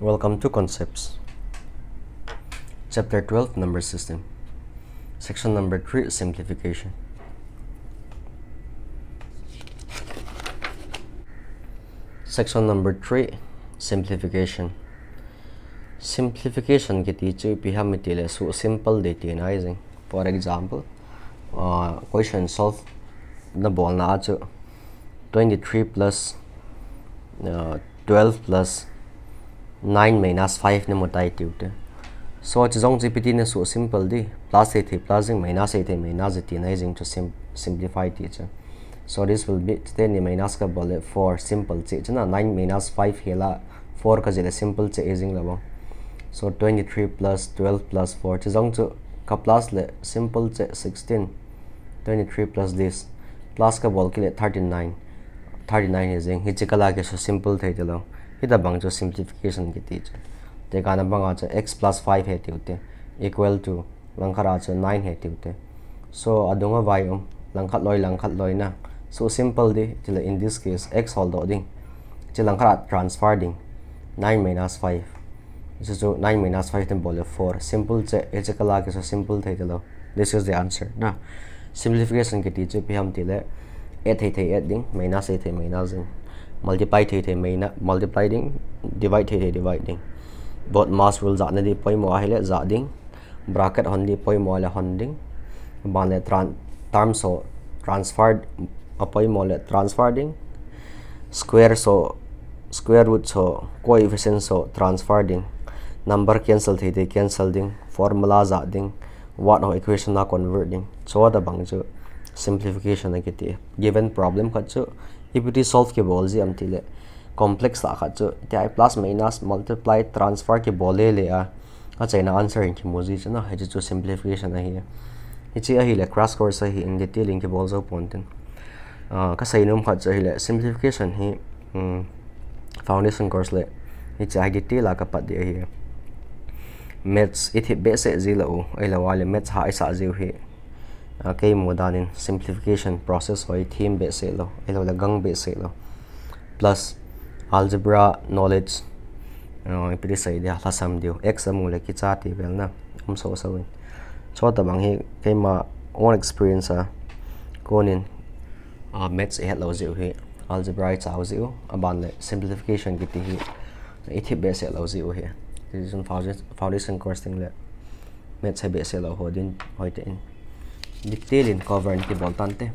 Welcome to Concepts. Chapter 12 Number System. Section number 3 Simplification. Section number 3 Simplification. Simplification ki teacher pihamitile so simple dataizing. For example, uh, question solve na bol na 23 plus uh, 12 plus nine minus 5 ने मोटाई ट्यूट so it's जोंग जीपीटी ने so simple दी, plus थे, plus 9 minus थे, minus 8 ने easing to simplify teacher so this will be stay ने माइनस का बोले 4 सिंपल चे छ ना 9 माइनस 5 हेला फोर का जेले सिंपल चे इजिंग लबो। So 23 plus 12 plus four it's Jong to का प्लस ले सिंपल चे 16 23 प्लस दिस प्लस का बोल के ले 39 39 इजिंग हिचकला के सो सिंपल थे जलो। इदबंग जो सिंप्लीफिकेशन की तीज ते का नबंग आज एक्स प्लस फाइव है ती उते इक्वल टू लंखर आज नाइन है ती होते सो अदुंग वाई उम लंखत लोई लंखत लोई ना सो सिंपल दे ज़िले in this case X whole दो दिंग जे लंखर ट्रांसफ़र दिंग नाइन माइनस फाइव इस जो नाइन माइनस फाइव तम बोले फोर सिंपल से कला के सो सिंपल थे चलो दिस इज़ द आंसर ना सिंप्लीफिकेशन की भी हम तिले एट है थे एट दिंग माइनस एट माइनस दिंग multiply thei thei mai na multiplying divide thei thei dividing both mass rule za na di poi mo hele za ding bracket hon di poi mo le hon ding ban le tran term so transferred apoi mo le transferring square so square root so coefficient so transferring number cancel thei thei cancel ding formula za ding what no equation na converting so da bang chu simplification na kiti given problem kha chu इपटी solve के बोल जी अमती ले complex लाखाचो इतना plus minus multiply transfer के बोले ले आचना answer इनके मोजी से ना हे जो सिंप्लीफिकेशन है। इचे हिले क्रास कोर्स है इन डिटेल इनके बोल जाओ पोन्टेन कसई नोम खाच अहिले सिंप्लीफिकेशन ही फाउंडेशन कोर्स ले इचे आई डिटेल आका पद है। मैथ्स इथे बेसे जी लो अहिले वाले मैथ्स हाई सा जी हुई okay mo danin simplification process. Hoy theme be se lo elo là gang be se lo. Plus algebra knowledge no ipiri sai đi, la sam điều, x là amu le ki cha ti bel na um so so in cho ta bang hi cái mà one experience a konin a uh, maths e hat lo zio hi algebra e cha zio aban le simplification ki ti hi e ít be se lo zio hi. This is foundation foundation course thing le maths be lâu lo hodin hoite in. Dictélén cavern kibontante.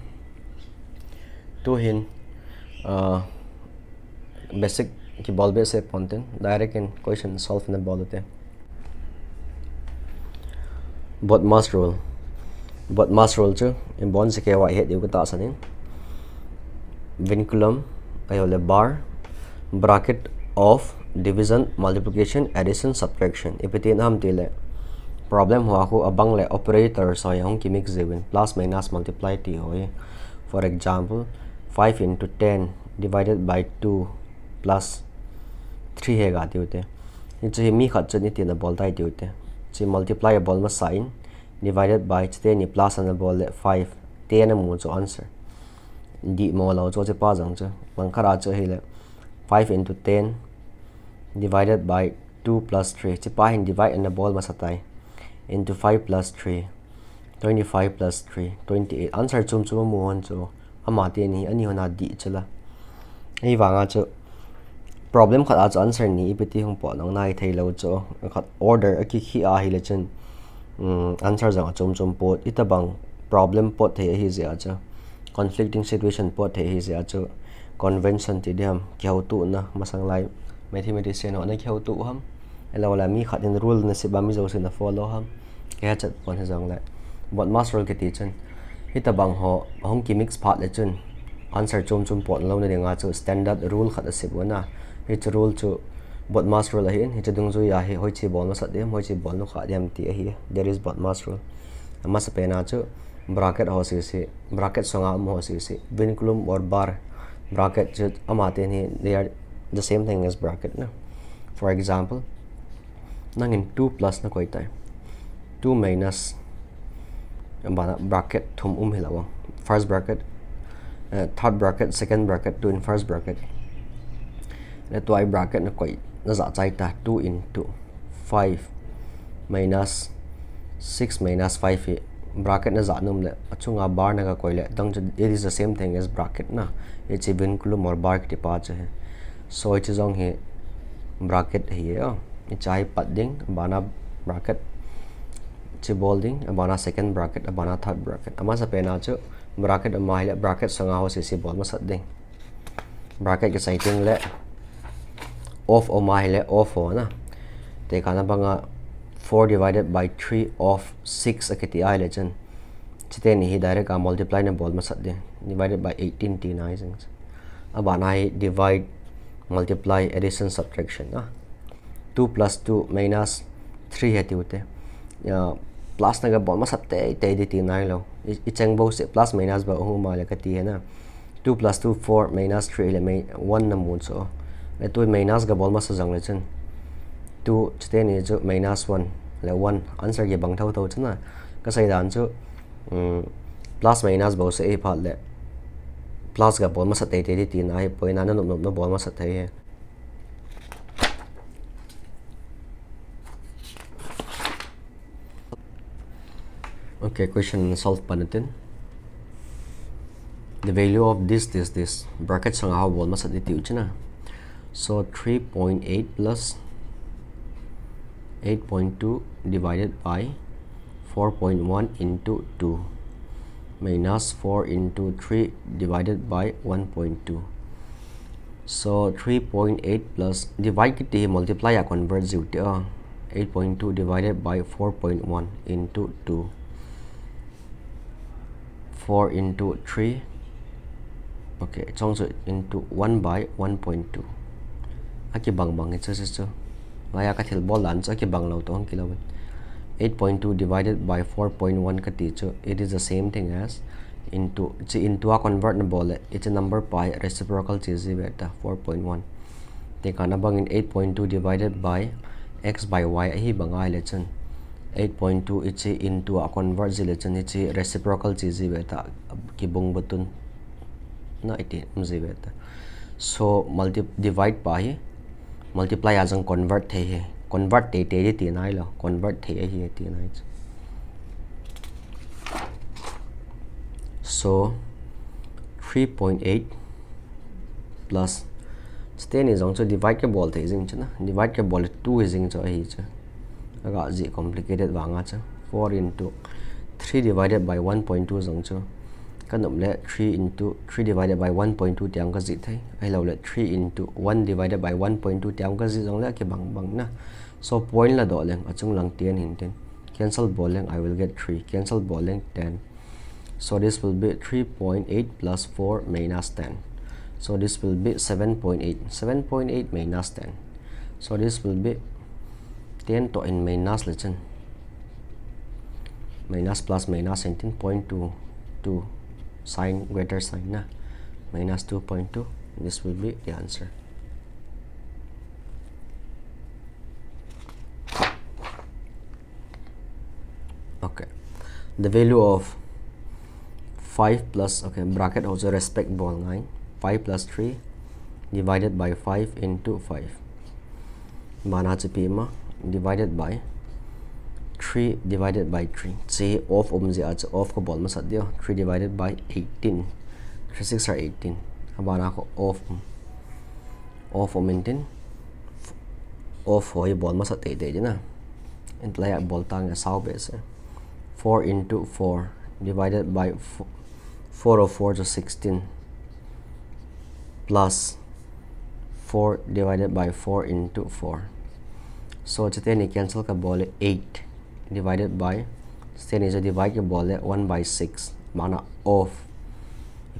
Tuhin uh, basic kibolbe se ponten direct in question solve na bolote. But must rule. But must rule chu in bon se kewa ihet yu kata sanin. Vinculum ayole bar bracket of division multiplication addition subtraction. Ipitin ham tile. problem हुआ को abang le operator so yang ki mix zewin plus minus multiply ti hoy for example 5 into 10 divided by 2 plus 3 है गा होते ये जो मी खत जो नित्य ना बोलता है होते जी multiply बॉल में sign divided by चे नि plus ना बोल 5 10 ना मु जो answer di mo lo जो जे पा जंग जो mang khara जो है ले 5 into 10 divided by 2 plus 3 चे पा hin divide ना बॉल में सताई into 5 plus 3 25 plus 3 28 answer chum chum mo hon chu. Ama te ni ani hona di chala ei wanga chu. Problem khat a chu answer ni. Ipiti hung po nang nai thei lo chu. Khat order a ki khi a hi le chen um mm, answer jang chum chum pot. Ita bang problem pot the hi zia cha conflicting situation pot the hi zia chu. Convention ti diam. Kyau tu na. Masang lai. Mathematician ona kyau tu ham. Elo la mi khat in rule na se ba mi zo se na follow ham. ke chat pon he jong le bot master ke ti chen hi ta bang ho hong ki mix phat le chen answer chum chum pot lo ne nga chu standard rule khat asib wana hi chu rule chu bot master la hin hi chu dung zu ya hi hoi chi bol no sat dem hoi chi bol no kha dem ti hi there is bot master amma sa pe na chu bracket हो सी सी bracket सोंगाम हो सी सी vinculum और बार bracket जो हम आते हैं they are the same thing as bracket ना फॉर एग्जांपल नंग इन टू प्लस ना कोई time 2 minus bracket thum um hilawa first bracket uh, third bracket second bracket to in first bracket le twai bracket na koi na za chai ta 2 into 5 minus 6 minus 5 hi bracket na za num le achunga bar na ka koile dang it is the same thing as bracket na it's even kulum or bar ki pa che so it is on he bracket here it's ai padding bana bracket chi bolding bana second bracket bana third bracket ama sa pena chu bracket ama hele bracket sanga ho se si bol ma sat ding bracket ke sighting le off o ma hele off ho na te kana banga 4 divided by 3 of 6 akiti ai le chen chite ni hi direct a multiply na bol ma de divided by 18 t na isings aba na hi divide multiply addition subtraction na 2 plus 2 minus 3 heti ute ya plus नग बोल म सत्ते ते दि ति नाय लो इ Cheng बो से प्लास माइनस बा हु माले कति है ना 2 प्लास 2 4 माइनस 3 ले मे 1 न मुन सो ले तो माइनस ग बोल म स जंग ले छन 2 छते ने जो माइनस 1 ले 1 आंसर गे बंग थौ थौ छन ना कसाई दान छु प्लास माइनस बो से ए फाल ले प्लास ग बोल म सत्ते ते दि ति नाय पोइना न न बोल म सत्ते है okay question solve panatin the value of this this this bracket sang how bol ma sa te ti chana so 3.8 plus 8.2 divided by 4.1 into 2 minus 4 into 3 divided by 1.2 so 3.8 plus divide it multiply a convert 8.2 divided by 4.1 into 2 4 into 3 okay it's also into 1 by 1.2 aki bang bang it's so maya ka thil bol an cha ki bang lo to ki 8.2 divided by 4.1 ka ti chu. It is the same thing as into chi into a convert na it's a number pi reciprocal chi zi beta 4.1 te ka na bang in 8.2 divided by x by y hi bangai le chen 8.2 इचे into a converge relation इचे reciprocal चीज़ बेटा कि बुंग बतुन ना इति मज़े बेटा सो मल्टी डिवाइड पाए मल्टीप्लाई आजन कन्वर्ट थे हे कन्वर्ट ते ते ते नाइल कन्वर्ट थे हे ते नाइच सो 3.8 प्लस स्टेन इज़ ऑन सो डिवाइड के बोलते इज़ इन ना डिवाइड के बोले टू इज़ इन सो ही छ aga ji complicated wa nga cha 4 into 3 divided by 1.2 jong cho kanum le 3 into 3 divided by 1.2 tiang ka zi thai. Ai lo le 3 into 1 divided by 1.2 tiang ka zi jong le ke bang bang na so point la do leng. Achung lang tian hin ten cancel bowling i will get 3 cancel bowling 10 so this will be 3.8 plus 4 minus 10 so this will be 7.8 7.8 minus 10 so this will be 10 to in minus lechen minus plus minus 19.2 2 sign greater sign na? Minus 2.2 this will be the answer. Okay. The value of 5 plus okay bracket also respect ball 9 5 plus 3 divided by 5 into 5 mana chipima divided by 3 divided by 3 say off om zi ach off ko bol ma sat dio 3 divided by 18 3 6 are 18 abana ko off off om intin off hoi bol ma sat te te na and play bol tang a sao base eh. 4 into 4 divided by 4, 4 of 4 to 16 plus 4 divided by 4 into 4 सो अच्छा तेने cancel का बोल है eight divided by तेने जो divide के बोल है वन बाय सिक्स माना ऑफ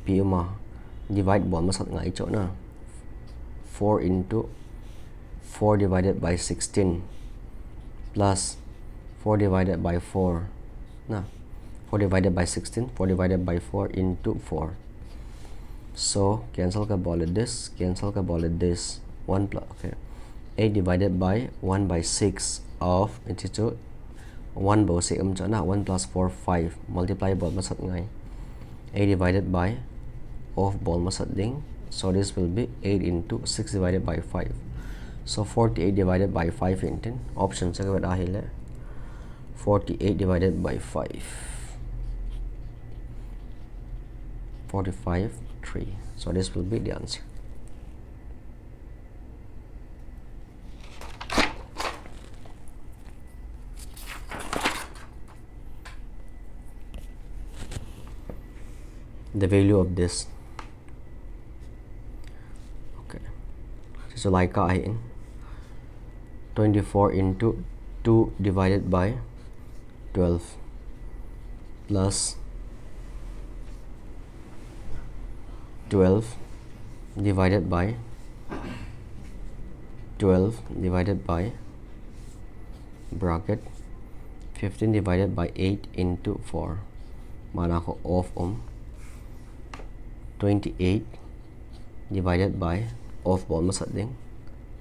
पी यू मा डिवाइड बोल में सब ना इचो ना four into four divided by sixteen plus four divided by four ना four divided by sixteen four divided by four into four so cancel का बोल है दिस कैंसिल का बोल है this one plus okay okay. 8 divided by 1 by 6 of into 1 bo se um chana 1 plus 4 5 multiply bol masat ngai a divided by of bol masat ding. So this will be 8 into 6 divided by 5 so 48 divided by 5 into 10 option se ka ahile 48 divided by 5 45 3 so this will be the answer the value of this. Okay. So like in 24 into 2 divided by 12 plus 12 divided by 12 divided by bracket 15 divided by 8 into 4 mana ko off om 28 divided by of masading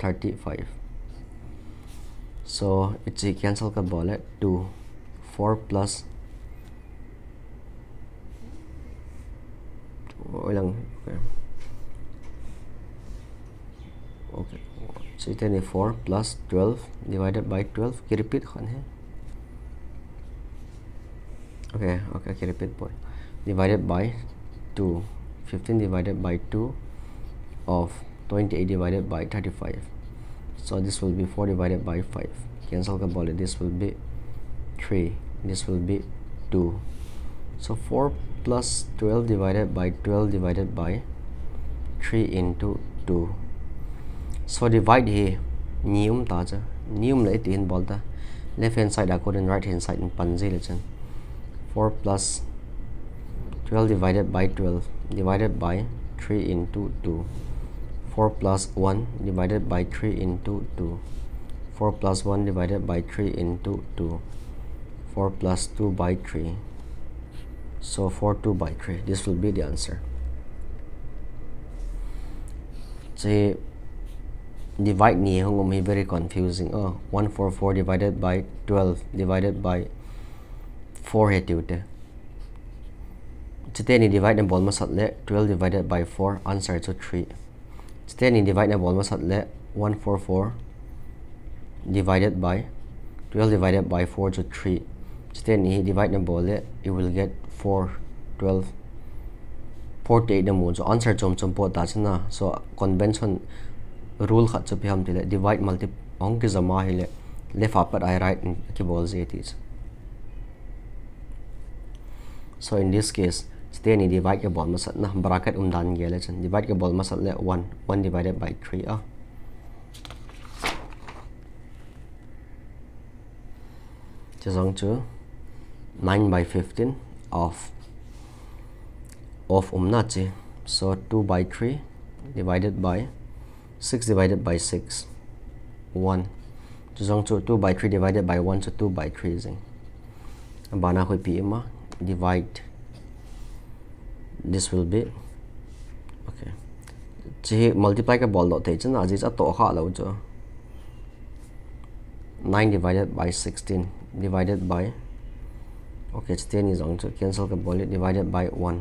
35 so it's a cancel ka ball at 2 4 plus. Lang. Okay. Okay so 24 plus 12 divided by 12 ki repeat hai eh? okay okay repeat boy divided by 2 15 divided by 2 of 28 divided by 35 so this will be 4 divided by 5 cancel the ball this will be 3 this will be 2 so 4 plus 12 divided by 12 divided by 3 into 2 so divide here. Nium ta cha. Nium lấy tiền bol left hand side according right hand side in panzi le 4 plus 12 divided by 12 divided by 3 into 2 4 plus 1 divided by 3 into 2 4 plus 1 divided by 3 into 2 4 plus 2 by 3 so 4 2 by 3 this will be the answer. Say divide ni hong very confusing. Oh 144 divided by 12 divided by 4 he Today divide na ball masat le 12 divided by 4 answer to 3. Today ni divide na ball masat le 144 divided by 12 divided by 4 to 3. Today ni divide na le you will get 4 12 48 na mo so answer chom chom po ta chana so convention rule khat chu pham tile divide multiply ong ki zama hile left upper i right ki ball z is so in this case Stay divide cái ball masat na bracket um dan ge le chan divide cái ball masat le 1 1 divided by 3 ah. Chazong chu 9 by 15 of of um na chi. So 2 by 3 divided by 6 divided by 6 1 chazong chu 2 by 3 divided by 1 so 2 by 3 zing. Bana khoi pi ma divide this will be okay. Chỉ multiply cái ball chứ là gì sẽ tổ khó lâu cho 9 divided by 16 divided by okay it's 10 is on to cancel the ball divided by 1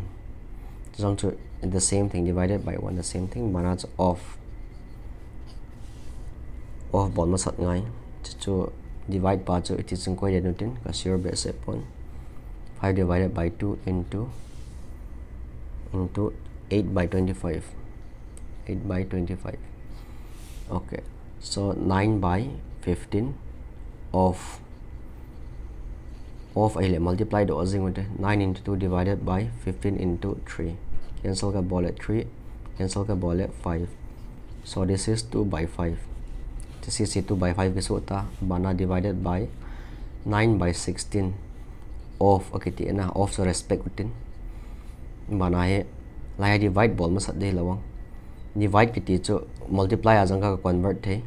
it's on to the same thing divided by 1 the same thing but it's off. Off ball sát ngay cho divide pa so it is in quite nutin ka sure base upon 5 divided by 2 into into 8 by 25 8 by 25 okay. So 9 by 15 of of a multiply the ozing with 9 into 2 divided by 15 into 3 cancel the ball at 3 cancel the ball at 5 so this is 2 by 5 this is 2 by 5 is what uh, bana divided by 9 by 16 of okay na of so respect within माना है लाइ आई white ball में सत्ते लवा नि white PT चु multiply आज का कन्वर्ट थे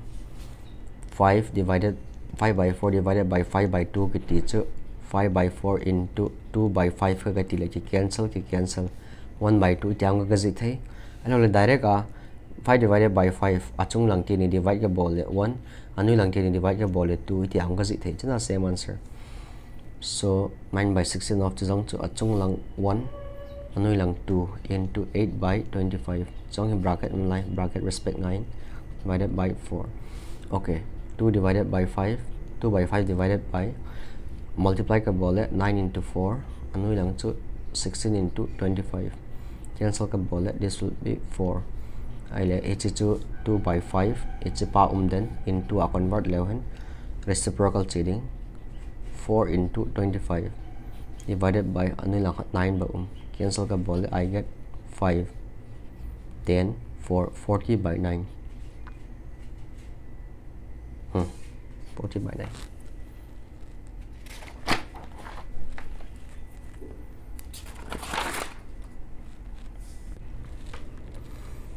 five divided five by four divided by five by two की T five by four into two by five का गति लगे कैंसल की कैंसल वन बाई टू इतना गजे थे अलग डायरेक्ट आ फाइव डिवाइडेड बाई फाइव अचूंग लंगे नि डिवाइड के बोल है वन अनु लंगे नि डिवाइड के बोल है टू इतना गजे थे चुना same answer so nine by sixteen of चुजों चु अचूंग lung one anui lang 2 into 8 by 25 trong hi bracket online bracket respect 9 divided by 4 okay 2 divided by 5 2 by 5 divided by multiply ka bole 9 into 4 anu lang chu 16 into 25 cancel ka bole this will be 4 ai le h chu 2 by 5 h pa um den into a convert lewen reciprocal cheating 4 into 25 divided by anu lang 9 ba um cancel ka bole i get 5 10 4 40 by 9 hmm 40 by 9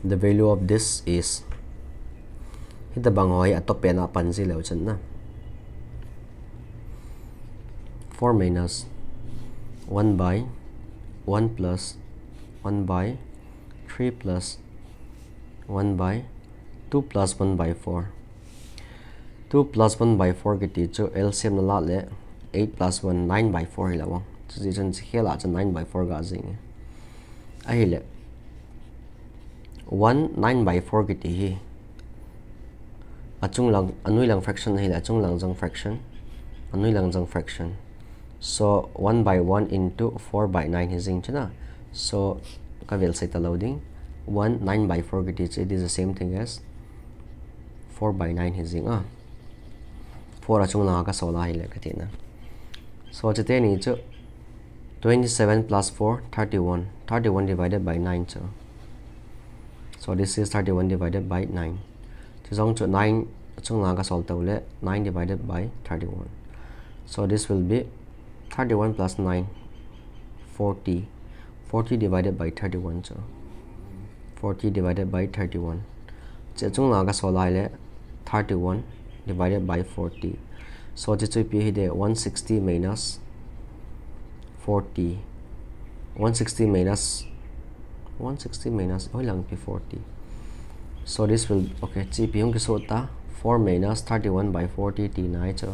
the value of this is hita bangoy ato pena panzi lew chen na. 4 minus 1 by 1 plus 1 by 3 plus 1 by 2 plus 1 by 4 2 plus 1 by 4 cái tí cho LCM lạ lệ 8 plus 1 9 by 4 là không? Chứ gì chân khi là cho 9 by 4 gà gì ai lệ 1 9 by 4 cái tí hi à chung lang anui lang fraction hay là chung lang dòng fraction? Anui lang dòng fraction so 1 by 1 into 4 by 9 is zing chana. So vel sai ta loading. 1 9 by 4 cái it is the same thing as 4 by 9 is zing ah. 4 achung la ka sola hi le ka tina so chate ni chu 27 plus 4 31 31 divided by 9 chu so this is 31 divided by 9 chu jong chu 9 achung la ka sol to 9 divided by 31 so this will be 31 plus 9 40 40 divided by 31 chu 40 divided by 31 che chung la ga so le 31 divided by 40 so che chui pi de 160 minus 40 160 minus 160 minus oi lang pi 40 so this will okay chi pi hung ta 4 minus 31 by 40 t nai cho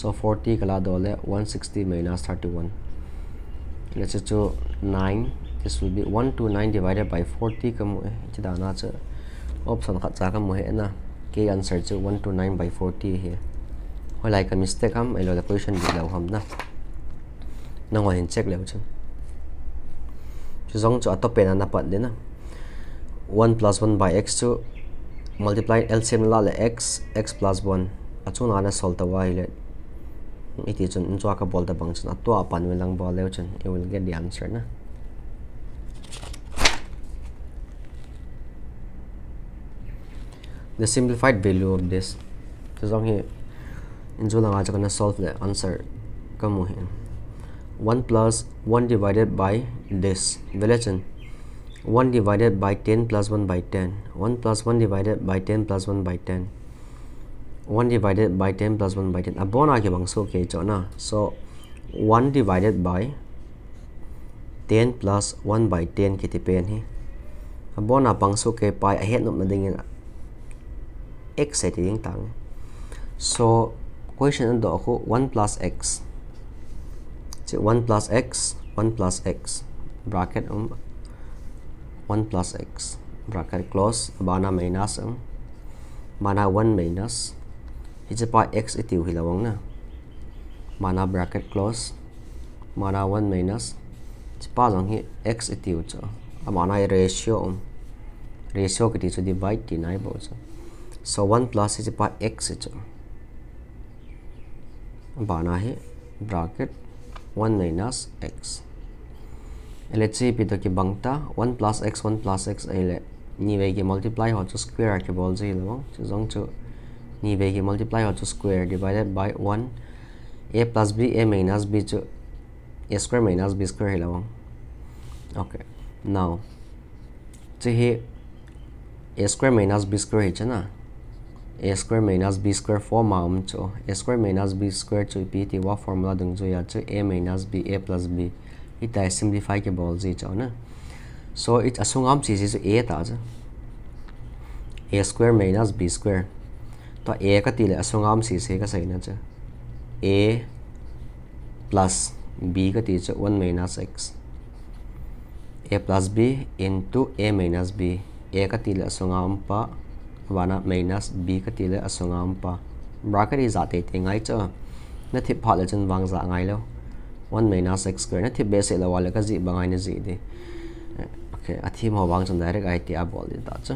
so 40 kala dole 160 minus 31 let's say 9 this will be 129 divided by 40 kamu eh chida na cha option khat cha kamu he na ke answer chu 129 by 40 here hoi lai ka mistake ham ai lo la question bi ham na na ngwa hin check lo chu chu zong chu atop pen na pat de na 1 plus 1 by x chu multiply LCM la le x x plus 1 achu na na solve ta wa ile iti chun chwa ka bol ta bang chun atwa pan lang bol le chun you will get the answer na the simplified value of this so dòng here in số lang gonna solve the answer kamu here 1 plus 1 divided by this relation 1 divided by 10 plus 1 by 10 1 plus 1 divided by 10 plus 1 by 10 1 divided by 10 plus 1 by 10 abona ke bang so ke chona so 1 divided by 10 plus 1 by 10 ke ti pen hi abona pang so ke pai a het no na ding x sẽ tiếng tăng so question ấn độ ko 1 plus x. So 1 plus x 1 plus x. Bracket um 1 plus x bracket close bana minus um mana 1 minus it's a x itiu hilawang na mana bracket close mana 1 minus pa jong hi x itiu cho amana ratio um ratio kiti to divide ti nai bo cho so 1 plus is by x is bana hai bracket 1 minus x let's see pito ki bangta 1 plus x 1 plus x ele ni ve ki multiply ho to square ke bol ji lo chu jong chu ni ve ki multiply ho to square divided by 1 a plus b a minus b chu a square minus b square lo okay now so here a square minus b square hi chana a square minus b square form am cho a square minus b square cho p ti wa formula dung jo ya cho a minus b a plus b ita simplify ke bol zi cha na so, it asungam chi zi a ta ja a square minus b square. तो ए का तिल असोंगाम सी से का सही ना चे ए plus B का तीच one minus X A plus B into A minus B A का तिल असोंगाम पा वाना माइनस बी का तिल असोंगाम पा ब्राकर इजाते तेंगाई चे न थिप फाले चन वांग जा ngailo one minus X square थी बेस वाले का जी बगैन जी दे ओके अथी मोबाइल चंद डायरेक्ट आई टी आप बोल दी दाच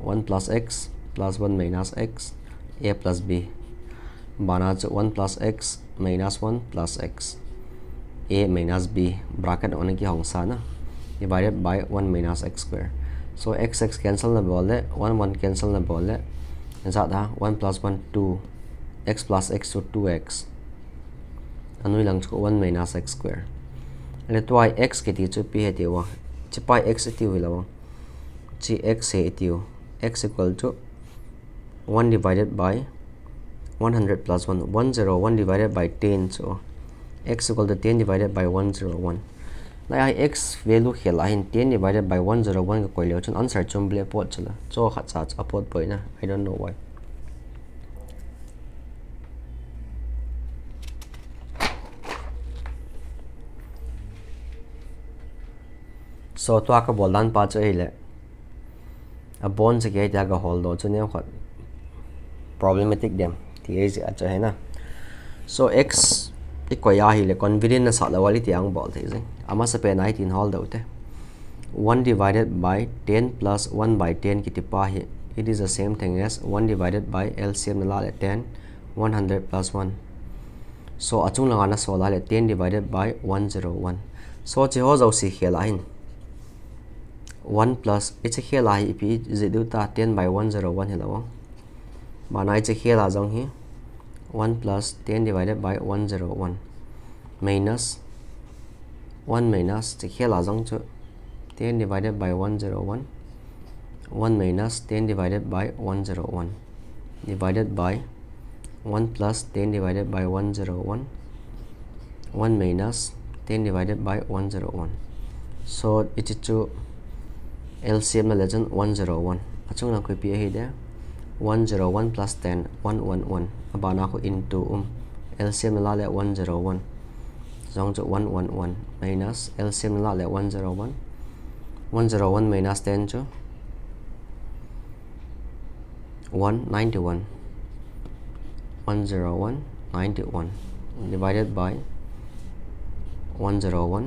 one plus X plus one minus X A plus B बना चु one plus X minus one plus X A minus B bracket होने की हंगसा ना ये by by one minus X square so X X cancel ने बोल दे one one cancel ने बोल दे जा one plus one two X plus X two two X anui lang chu 1 minus x square. Le tuai x ke ti chu p he ti wa chi pai x ti wi lo chi x he ti x equal to 1 divided by 100 plus 1 101 divided by 10 so x equal to 10 divided by 101 lai x value khel ahin 10 divided by 101 ka koilo chun. Answer chum ble pot chala cho khat cha cha pot poi na. I don't know why so to ka bolan pa cha ile a bon se ke ta ga hol do chun ne khat problematic dem ti ai a cha hai na so x ikwa ya hi le convenient na sa la wali ti ang bol the jing ama sa pe nai tin hol daute 1 divided by 10 plus 1 by 10 ki tipa hi it is the same thing as 1 divided by LCM la le 10 100 plus 1 so achung langa na so la le 10 divided by 101 so chi ho zo si khela hin 1 plus it's a khela hi pi zidu ta 10 by 101 hello ma nai chi khela jong hi 1 plus 10 divided by 101 minus 1 minus khi là giống chữ 10 divided by 101 1 minus 10 divided by 101 divided by 1 plus 10 divided by 101 1 minus 10 divided by 101 so it is to LCM legend 101 achung lang ko pi hi de 101 plus 10 111 abana ko into um. LCM la le 101 dòng chữ 111 minus LCM là lại 101 101 minus 10 chứ 191 101 91 divided by 101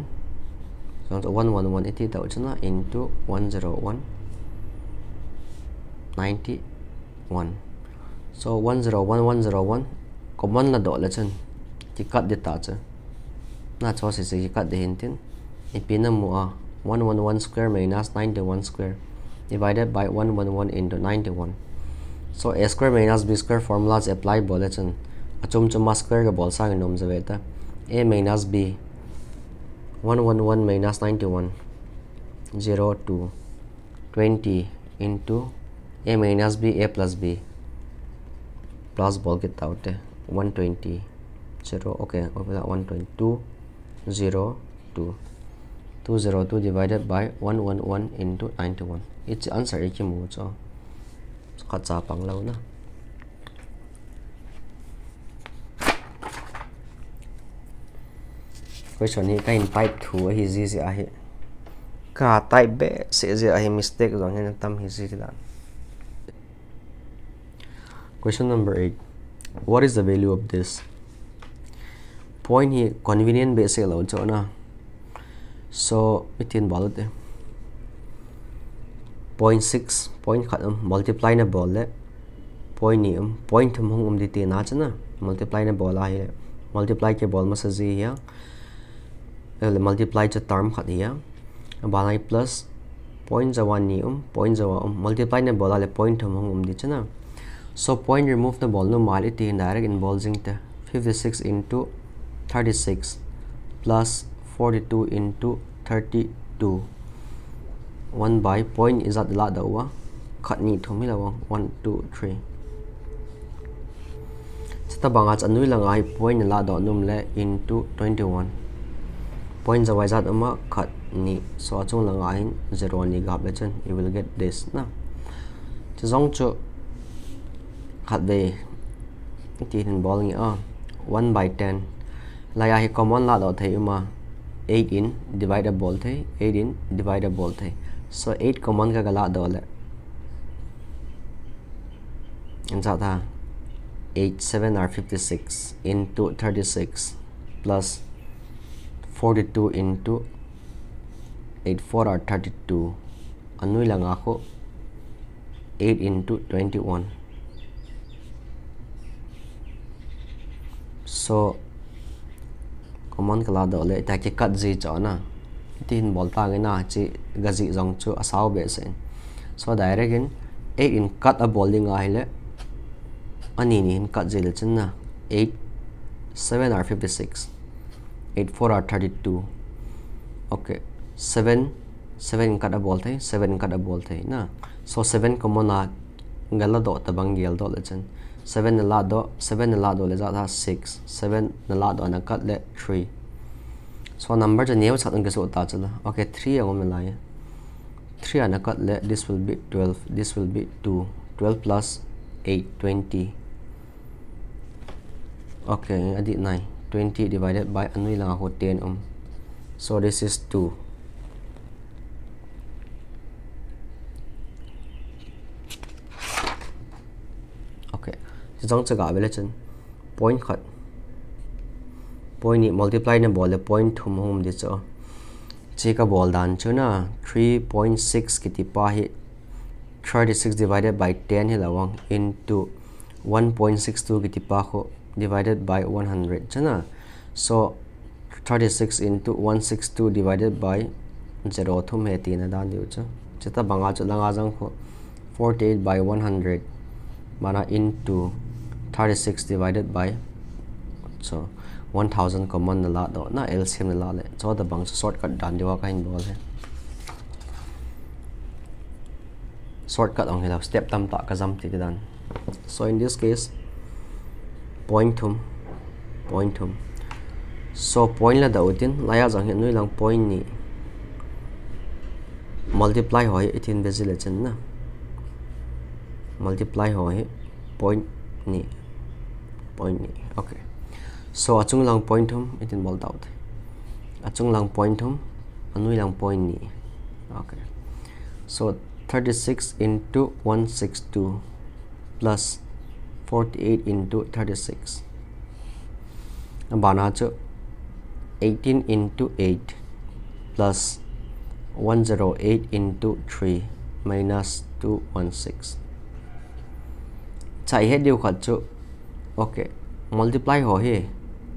dòng chữ 111 ít thì đầu chứ nó into 101 91 so 101 101 common cắt đi tạo chứ na cho se se kat de hintin ipina mo a 111 square minus 91 square divided by 111 into 91 so a square minus b square formulas apply bolechan achum chuma square ga bol sang nom zaveta a minus b 111 minus 91 0 2 20 into a minus b a plus b. Plus ball get out eh? 120 0 okay over that 122 0 2 202 divided by 111 into 91 it's answer iki mo cho khat cha pang lo na question hi kain type 2 hi zi zi a hi ka type be se zi a hi mistake zong hen tam hi zi dan question number 8 what is the value of this point hi convenient base lo cho na so itin bal te point 6 point khat um multiply na bol le point ni um point thum hung um di te na chana multiply na bol a hi multiply ke bol ma sa ji ya le multiply cha term khat hi ya balai plus point za one ni um point za um multiply na bol le point thum hung um di chana so point remove the ball no mal it direct involving the 56 into 36 plus 42 into 32 1 by point is at the la dawa khat ni thomi la 1 2 3 chata banga chanui la ngai point la do num le into 21 point zawai ama khat ni so achung langa in zero ni gap le chen you will get this na to zong chu khat be ti hin ball ni a 1 by 10 laya hi common la lo thei uma 8 in divided ball थे 8 in divided ball थे सो so, 8 common का गला दो है answer था 8 7 are 56 into two 36 plus 42 into 8 4 are 32 anui lang ako 8 into 21 so common kala do le ta ke cut ji cho na tin bol ta ngai na chi ga ji jong chu asaw be se so direct in 8 in cut a bowling a hele ani ni in cut ji le chen na 8 7 are 56 8 4 are 32 okay 7 7 cut a ball thai 7 cut a ball thai na? So 7 common gala do ta bang gel do le chen. 7 na la do 7 na la do le za tha 6 7 na la do na cut le 3 so number to new chat ang so ta chala okay 3 ang me lai 3 na cut le this will be 12 this will be 2 12 plus 8 20 okay adi 9 20 divided by anui lang ako 10 um so this is 2 zong cha ga bele chen point khat point ni multiply na bol point thum hum de cho che ka bol dan chu na 3.6 ki ti pa hi 36 divided by 10 hi lawang into 1.62 ki ti pa kho divided by 100 chana so 36 into 162 divided by 0 thum he ti na dan diu cha chata banga chu langa jang kho 48 by 100 mana into 36 divided by so 1000 common la do na LCM la le so the bang shortcut dan diwa ka hin bol he shortcut ang hilaw step tam ta ka jam ti dan so in this case point thum point thum so point là đầu tiên lại rằng hiện nuôi lang point này. multiply hỏi ít tiền bây giờ là chân nào. multiply hỏi point này, point này. ok so ở chung lang à, à, point thum ít tiền bao đầu thế ở chung lang point thum ở nuôi lang point này. ok so 36 into 162 plus 48 into 36 bana cho 18 into 8 plus 108 into 3 minus 216 chạy hết điều khoản cho ok, multiply hỏi hệ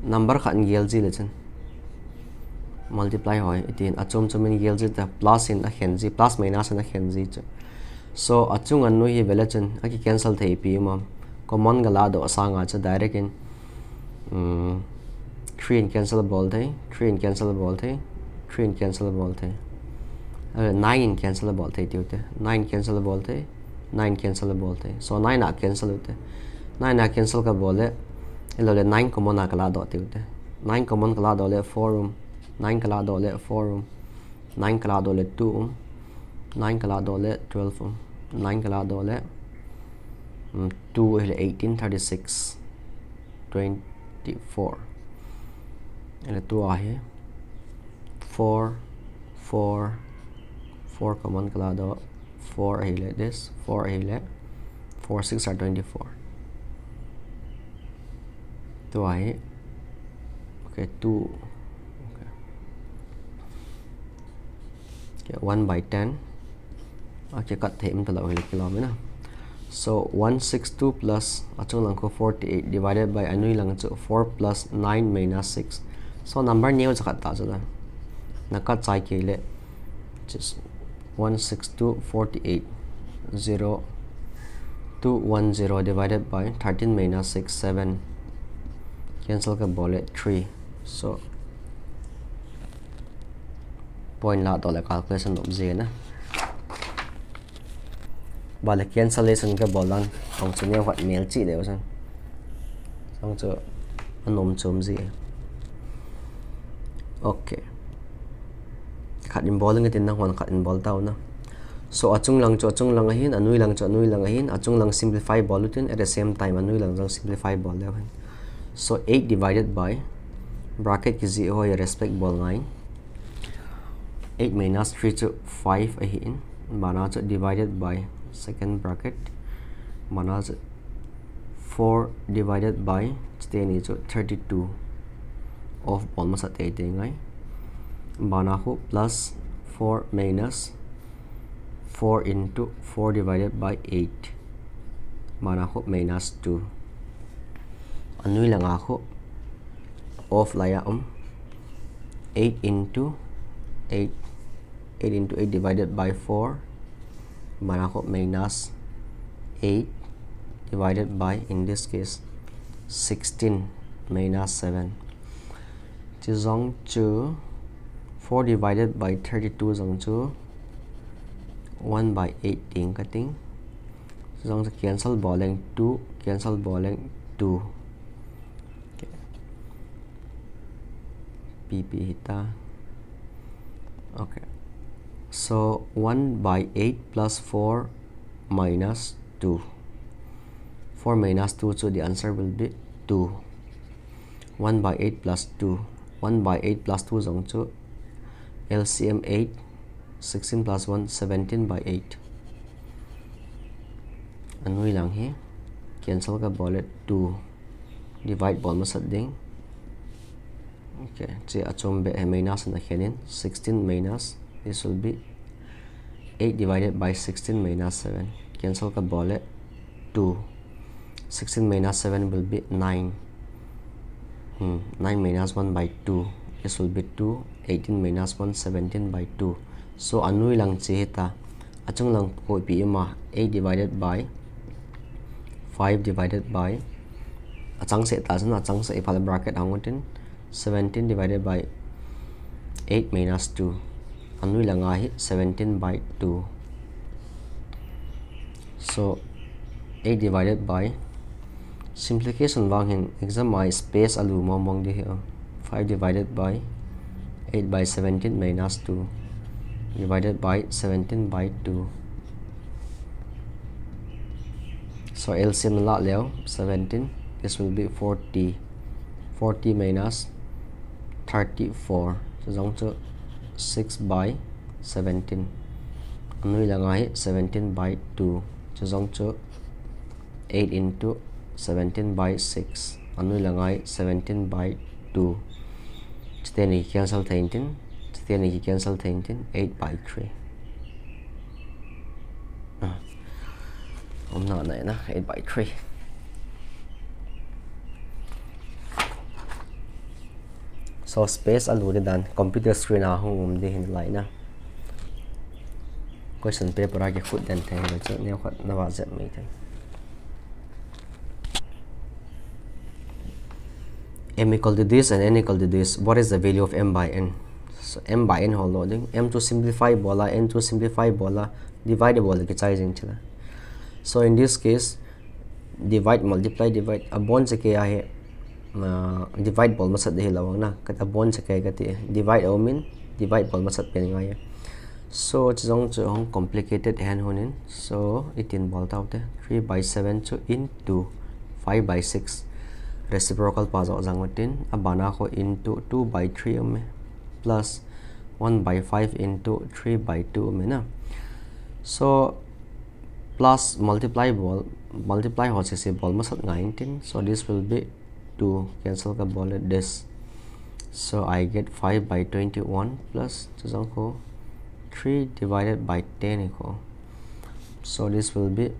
number khẩn gel gì là chân? Multiply hỏi thì ở trong cho mình gel gì ta? Plus in là hiện gì? Plus minus in là hiện gì chứ? So, ở trong anh nói về là chân cái cancel thì bị mà. Common गला दो असांग आज direct इन three इन cancel बॉल थे three इन cancel बॉल थे three इन cancel बॉल थे नाइन इन कैंसल बॉल थे इतने होते नाइन कैंसल बॉल थे नाइन कैंसल बॉल थे सो नाइन आ कैंसल होते नाइन आ कैंसल का बॉल है इलोले नाइन कॉमन आ गला दो होते नाइन कॉमन कला दो फोर रूम नाइन कला दो फोर रूम नाइन कला दो टू रूम नाइन कला दो ट्वेल्व रूम नाइन कला दो 9 kala do le um, 2 ile 18 36 24 ile 2 ahe 4 4 4 common kala do 4 hele this 4 hele 4 6 are 24 to I okay 2 okay. okay 1 by 10 okay cut thêm từ lỗi km nữa so 162 plus trong lần 48 divided by anui lần chỗ 4 plus 9 minus 6 so number tạo cho đó nó cắt sai kỳ lệ just 162 48 0 210 divided by 13 minus 6 7 cancel ka bole 3 so point la to la calculation of z na và là cancellation cái bỏ lần không chỉ nhau hoạt mail chị đều xong xong chưa? Nó nôm chôm gì à? ok. Khát in ball cái tin năng hoàn khát in ball tao na so a chung lang cho chung lang hin anui lang cho anui lang hin a chung lang simplify ball tin at the same time anui lang cho simplify ball level so 8 divided by bracket cái gì hồi, respect ball line 8 minus 3 to 5 a hin mà cho divided by second bracket 4 divided by ten is 32 of almost at 8 ngay banahu plus 4 minus 4 into 4 divided by 8 banahu minus 2 anui lang ako of laya um 8 into 8 8 into 8 divided by 4 banahu minus 8 divided by in this case 16 minus 7 thì dòng chữ 4 divided by 32 dòng chữ 1 by 8 tiếng cái tính dòng cancel lên 2 cancel lên 2 pp hita. Okay so 1 by 8 plus 4 minus 2 4 minus 2 so the answer will be 2 1 by 8 plus 2 1 by 8 plus 2 giống cho LCM 8 16 plus 1 17 by 8 anui lang hi cancel ka bullet 2 divide ball ma sat ding? Okay. Chi achom be minus na khenin 16 minus this will be 8 divided by 16 minus 7 cancel ka bullet. 2 16 minus 7 will be 9 hmm, 9 minus 1 by 2 this will be 2 18 minus 1 17 by 2 so anui lang chi ta achung lang po pi ma 8 divided by 5 divided by achang se ta san achang se bracket angotin 17 divided by 8 minus 2 anui lang hi 17 by 2 so 8 divided by simplification wang hin exam my space alu mo mong di here uh, 5 divided by 8 by 17 minus 2 divided by 17 by 2 so LCM la leo 17 this will be 40 40 minus 34 so giống cho six by seventeen लगा है seventeen by two चौजों चो eight into seventeen by six अनुरी लगा है seventeen by to चिते नहीं cancel थे इंटीन चिते नहीं cancel थे इंटीन एट बाई थ्री हम ना ना eight by three so space alu dan computer screen a hung um de hin lai na question paper a ke khut den thai ba chu ne khat na wa zep mai m equal to this and n equal to this. What is the value of m by n? So m by n whole loading m to simplify bola n to simplify bola divide bola ke chai jing chila so in this case divide multiply divide. A bond se ke ahe divide bol masat de lawang na kata bond se ke gati divide o min divide bol masat pen ngai so chong chong complicated hand honin so 18 bol taute 3 by 7 to into 5 by 6 reciprocal pa zo zangotin abana ko into 2 by 3 ome plus 1 by 5 into 3 by 2 ome na. So plus multiply ball multiply ho se ball masat 19 so this will be 2 cancel the bullet this. So i get 5 by 21 plus chuzang ko 3 divided by 10 equal. So this will be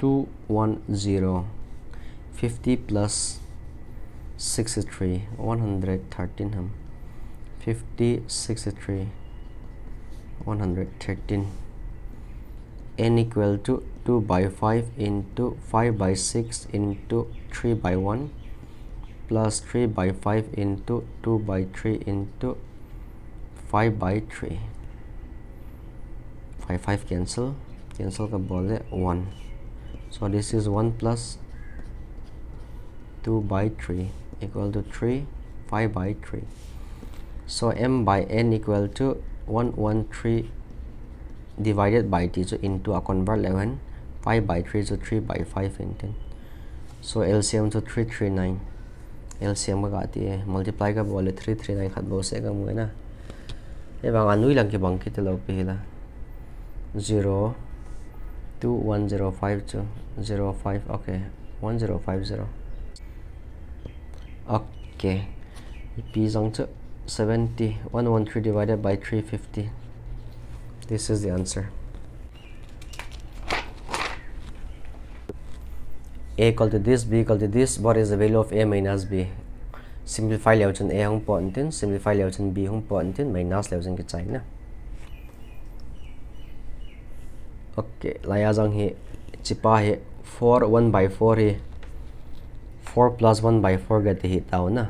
210 50 plus 63 113 हम hmm. 50 63 113 n equal to 2 by 5 into 5 by 6 into 3 by 1 plus 3 by 5 into 2 by 3 into 5 by 3 5 5 cancel. Cancel ka bole 1 so this is 1 plus 2 by 3 equal to 3 5 by 3 so m by n equal to 113 divided by t. So into a convert 11 5 by 3 so 3 by 5 and 10 so LCM to 339 LCM ka ti multiply ka bole 339 khat bo se ka mu na. E bang anui lang ki bang ki te lo pi la 0 two one zero five two zero five okay one zero five zero. Okay p zong 70 113 divided by 350 this is the answer a equal to this b equal to this what is the value of a minus b. Simplify leo chen a hong point tin simplify leo chen b hong point tin minus leo chen cái chạy na? Okay laya jang hi chipa hi 4 1 by 4 hi 4 plus 1 by 4 ga hi tau na?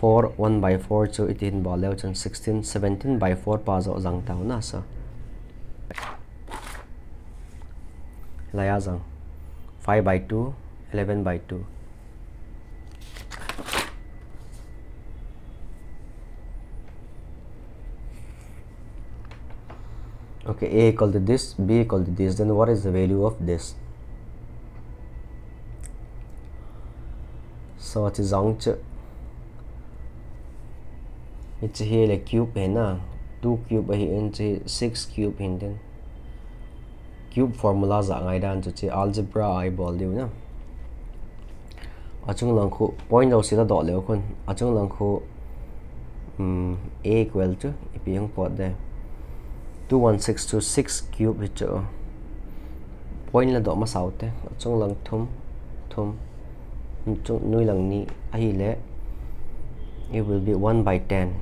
4 1 by 4 chu itin bo leo chen 16 17 by 4 pa zo 5 by 2 11 by 2 okay a equal to this b equal to this then what is the value of this? So it is on it's here like cube hai na 2 cube hi in 6 cube hin then cube formula za ngai dan chu algebra ai bol diu na. Achung lang khu point lo sila do le khun. Achung lang khu um a equal to, ipi yang pot de. 21626 cube hi point la do ma saute achung lang thum thum, chung nui lang ni. Ai le, it will be 1 by 10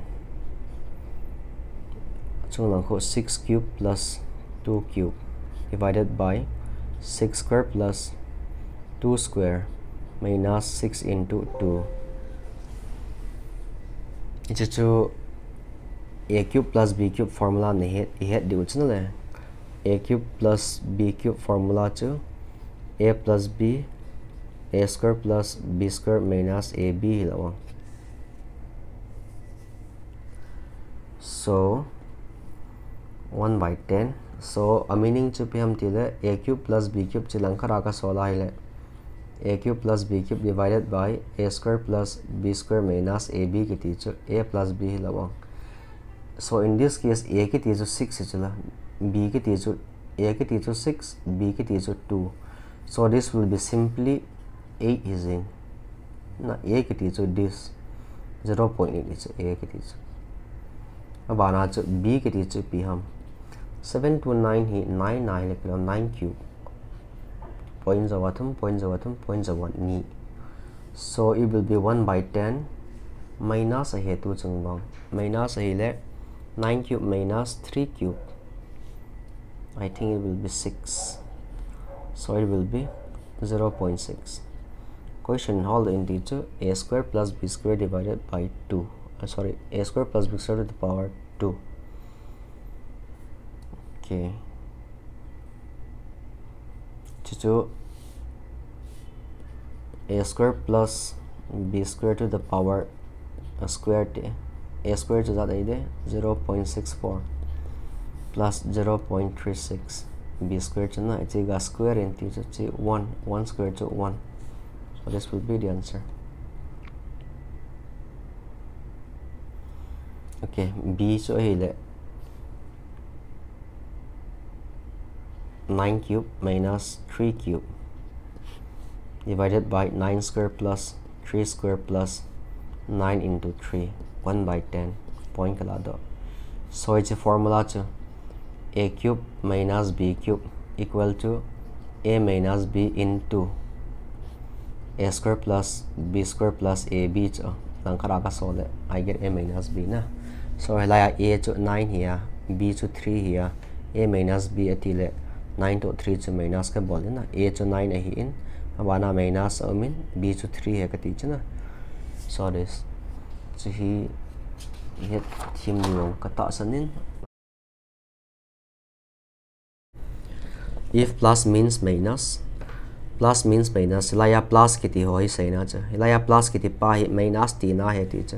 trong lang khu 6 cube plus 2 cube. Divided by 6 square plus 2 square minus 6 into 2 it's to a cube plus b cube formula ne het i het diu chna le a cube plus b cube formula chu a plus b a square plus b square minus ab hilawa so 1 by 10 so अमीनिंग चुपी हम तीले A cube plus B cube चिलंखर आका सोलह ले A cube plus B cube divided by A square plus B square minus A B की टीचर ए plus B ही लगाओ so in this case ए की टीचर सिक्स है चला बी की टीचर ए की टीचर सिक्स बी की teacher two so this will be simply eight is इन ना ए की teacher this zero point eight is A की टीचर अब आना चो बी की टीचर पी हम 7 to 9 hi 9 9 le 9 cube point zawathum point zawathum point zawan ni so it will be 1 by 10 minus a hetu chungbang minus a le 9 cube minus 3 cube I think it will be 6 so it will be 0 0.6 question hold the integer a square plus b square divided by 2 uh, sorry a square plus b square to the power 2 okay. To a square plus b square to the power a square t a square to that idea 0.64 plus 0.36 b square to na it's a square into it's 1 1 square to 1 so this will be the answer. Okay b so hele 9 cube minus 3 cube divided by 9 square plus 3 square plus 9 into 3 1 by 10 point kala do so it's a formula to a cube minus b cube equal to a minus b into a square plus b square plus ab cho lang kara ka so le i get a minus b na so la a to 9 here b to 3 here a minus b atile nine two three चु minus के बोल ना ए चु nine अहि इन वाना minus अमिन B चु थ्री है कती चु ना सॉरी चुही हे थीम लोग कता सन इन if plus means minus plus means minus इलाया plus कितनी हो ही सही ना चु इलाया प्लस कितनी पा ही माइनस तीना है ती चु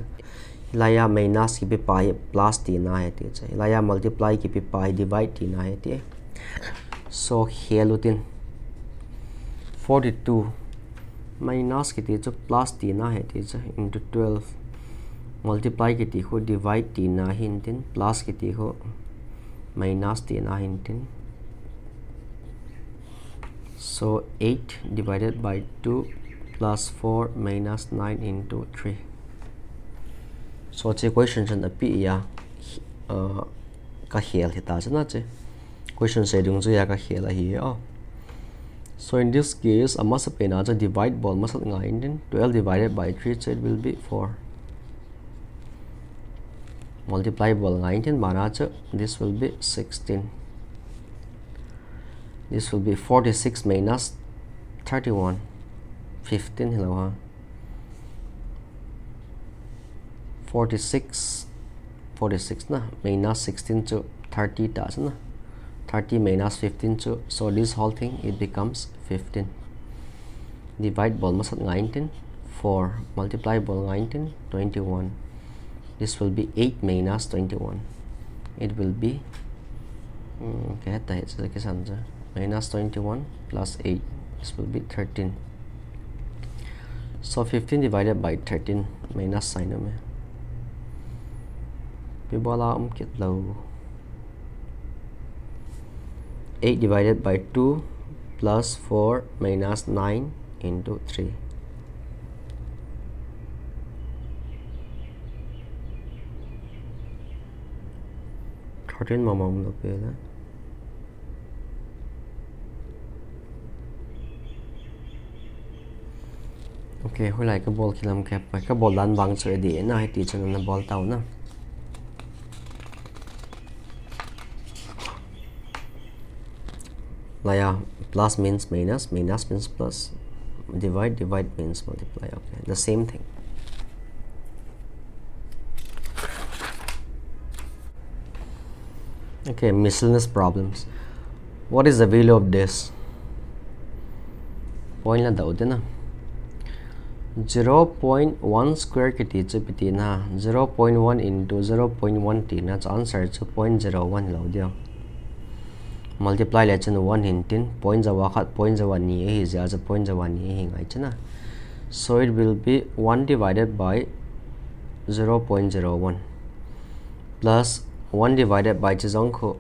इलाया माइनस की भी पा ही प्लस तीना है ती चु इलाया मल्टीप्लाई की भी पा ही डिवाइड तीना है ती divide ti na 42 minus kiti cha plus ti na he ti cha into 12 multiply cái tỷ khu divide tỷ na hin tin plus cái tỷ khu minus tỷ na hin tin. So 8 divided by 2 plus 4 minus 9 into 3 so che question chen api ya à? uh, ka hel hita ờ, chana che question se dung chu ya ka hel a hi oh so in this case a must pe na divide ball must nga in 12 divided by 3 so it will be 4 multiply ball nga in mana this will be 16 this will be 46 minus 31 15 hello huh? 46 46 na minus 16 to 30 doesn't 30 minus 15 to so this whole thing it becomes 15 divide almost 19 4 multiply by 19 21 this will be 8 minus 21 it will be okay like a minus 21 plus 8 this will be 13 so 15 divided by 13 minus sign में Bibola um low 8 divided by 2 plus 4 minus 9 into 3 13 mà mong được đó ok hồi lại cái ball làm kẹp vậy cái ball lan vàng chơi đi na là plus means minus minus means plus. Divide divide means multiply okay. The same thing. Okay miscellaneous problems. What is the value of this? Point là đầu tiên 0.1 square ki ti piti na 0.1 into 0.1 ti na answer chu 0.01 lo dia multiply le chen 1 in tin point zawa khat point zawa ni hi ja cha point zawa ni hi ngai chana so it will be 1 divided by 0.01 plus 1 divided by chizong kho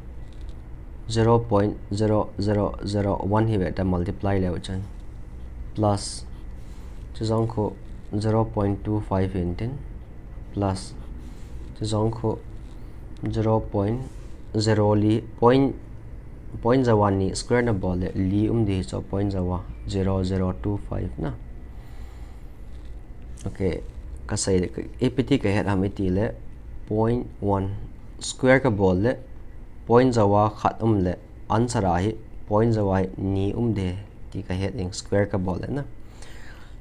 0.0001 hi beta multiply le chen plus Chizongko 0.25 in plus Chizongko 0.0 li point point जवा नि square ना बोल ली उम दी so point जवा zero zero two five ना okay कसई ए पी टी के हेड हम टी पॉइंट वन स्क्वायर का बोल ले पॉइंट जवा खात उम ले आंसर आ ही पॉइंट जवा नि नी उम दे की का हेड का बोल है ना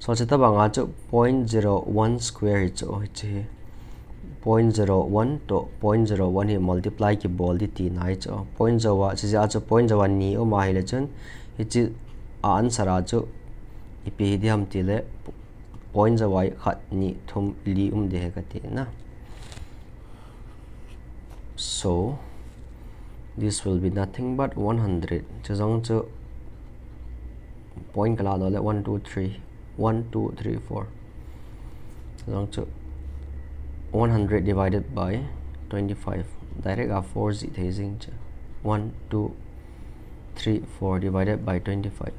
सो चिता बंगा चो पॉइंट ज़ीरो वन स्क्वायर ही चो ही पॉइंट ज़ीरो वन तो पॉइंट ज़ीरो वन ही मल्टीप्लाई की बोल दी तीन आई चो पॉइंट जो वा चीज़ आज पॉइंट जो वा नी ओ माही ले चन ये चीज़ आंसर आज इपे ही दी हम तीले पॉइंट जो जवा खत नी थुम ली उम दे कती ना so this will be nothing but one hundred giống cho जो पॉइंट कलाड़ वाले one two three one two three four 4 giống 100 divided by 25 direct are 4 z thazing 1 2 3 4 divided by 25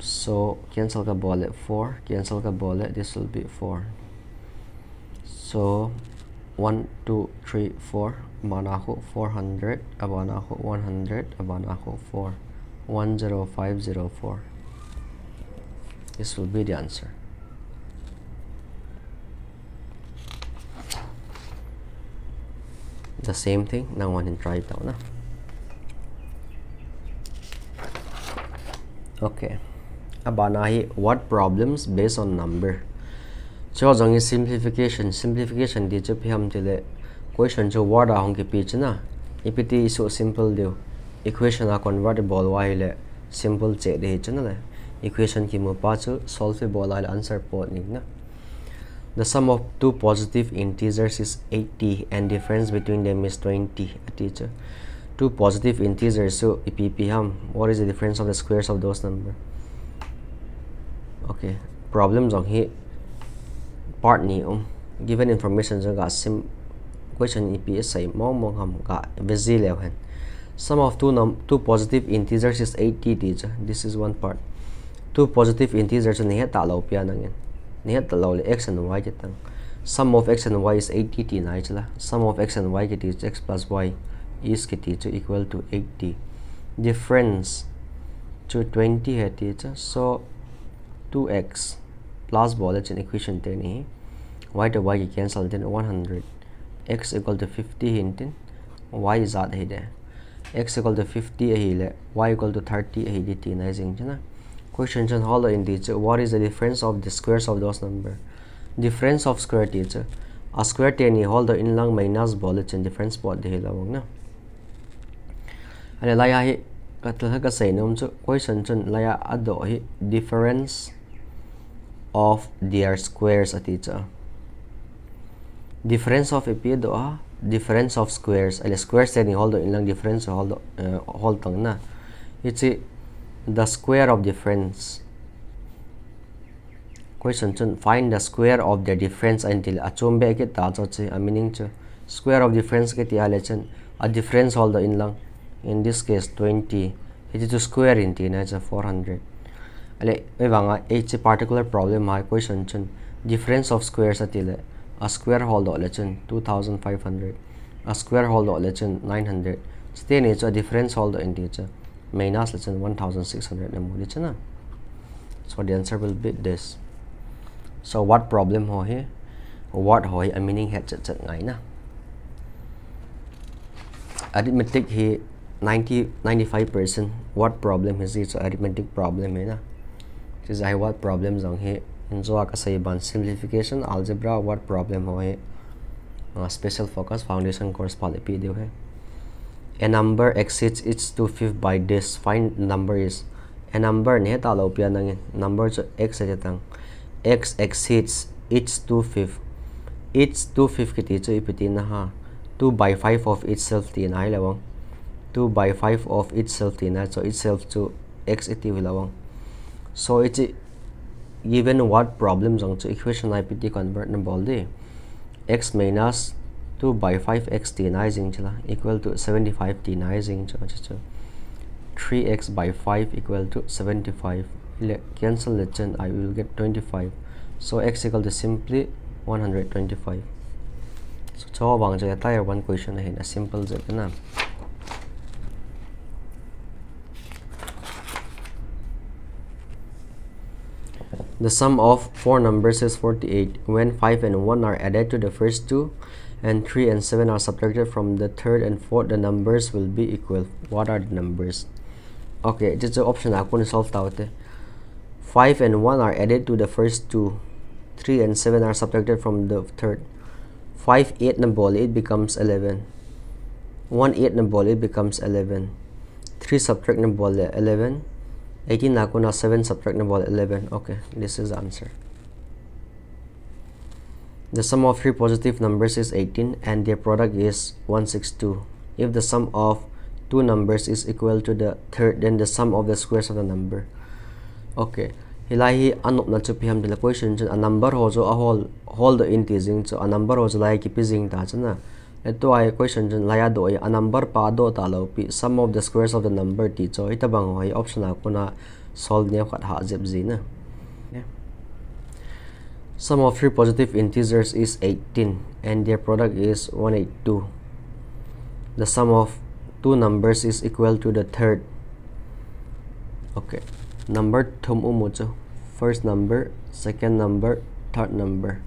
so cancel ball at 4 cancel ball at this will be 4 so 1 2 3 4 abana ko 400 abana ko 100 abana ko 4 10504 this will be the answer the same thing now I can try it down now okay abanahi what problems based on number जो jong simplification simplification di जब भी tile question जो word आहों के पीछे ना ये पिती so simple दियो equation a convertible wa ile simple che de chana ले equation की मुपाचु solve bol ले answer ni na the sum of two positive integers is 80 and difference between them is 20 teacher. Two positive integers so ipp ham what is the difference of the squares of those number? Okay problems on here. Part ni um given information so ga sim question ep sai mo mo ham ga busy level sum of two num two positive integers is 80 teacher. This is one part. Two positive integers ni ta lo pia nang नहीं ta lo le x and y tang. Sum of x and y is 80 ti na chla sum of x and y ke ti x plus y is ke ti to equal to 80 difference to 20 है teacher so two x plus बोले चन equation तेन ही Y two Y cancel then one hundred X equal to fifty he Y ज़ात ही दे x equal to fifty ही ले Y equal तीन है question jan holo in teacher what is the difference of the squares of those number? Difference of square teacher a square ten hold the in lang minus ball chen difference pot the la wong na. Ale la ya hi ka tla ka sei nom chu question chen la ya ado hi difference of their squares a teacher difference of epi do a difference of squares. Ale squares ten hold in lang difference hold uh, hold tang na. It's the square of difference question chun find the square of the difference until a chumbe ke ta cho chi a meaning chu square of difference ke ti ale chen a difference hold the in lang in this case 20 it is to square in ti na cha 400 ale e wanga h particular problem my question chun difference of squares atile a square hold le chen 2500 a square hold le chen 900 stay ne cha difference hold in ti cha minus le chen 1600 na mo so the answer will be this so what problem ho he what ho a meaning het chat chat ngai na arithmetic he 90 95% what problem is it so arithmetic problem hai na is i what problem zong he enjoy ka sai ban simplification algebra what problem ho he uh, special focus foundation course pale pi deu hai a number exceeds its two fifth by this find number is a number ne ta lo pia nang number cho x je tang x exceeds its two-fifth its 2 fifth kiti chu ipiti na ha. 2 by 5 of itself ti na lawang 2 by 5 of itself ti na. So itself to x iti lawang so it's given what problem jong to equation ipiti convert na bol x minus 2 by 5 x t na jing chila equal to 75 t na jing cho cho 3x by 5 equal to 75 cancel the chain I will get 25 so x equal to simply 125 so cho je tire one question ahead a simple je na The sum of four numbers is 48 when 5 and 1 are added to the first two and 3 and 7 are subtracted from the third and fourth the numbers will be equal. What are the numbers? Okay this is the option I can solve out eh? 5 and 1 are added to the first two. 3 and 7 are subtracted from the third. 5 8 na ball it becomes 11 1 8 na ball it becomes 11 3 subtract na ball 11 18 na ko na 7 subtract na ball 11 okay this is the answer the sum of three positive numbers is 18 and their product is 162 if the sum of two numbers is equal to the third then the sum of the squares of the number. Okay. Hilai anop na chu piham de la question a number ho zo a whole whole the integer so a number ho zo lai ki pizing ta chana le to ai question chen la ya do number pa do ta sum of the squares of the number ti cho ita bang hoi option a kuna solve ne khat ha na sum of three positive integers is 18 and their product is 182 the sum of two numbers is equal to the third. Okay number umucho first number second number third number.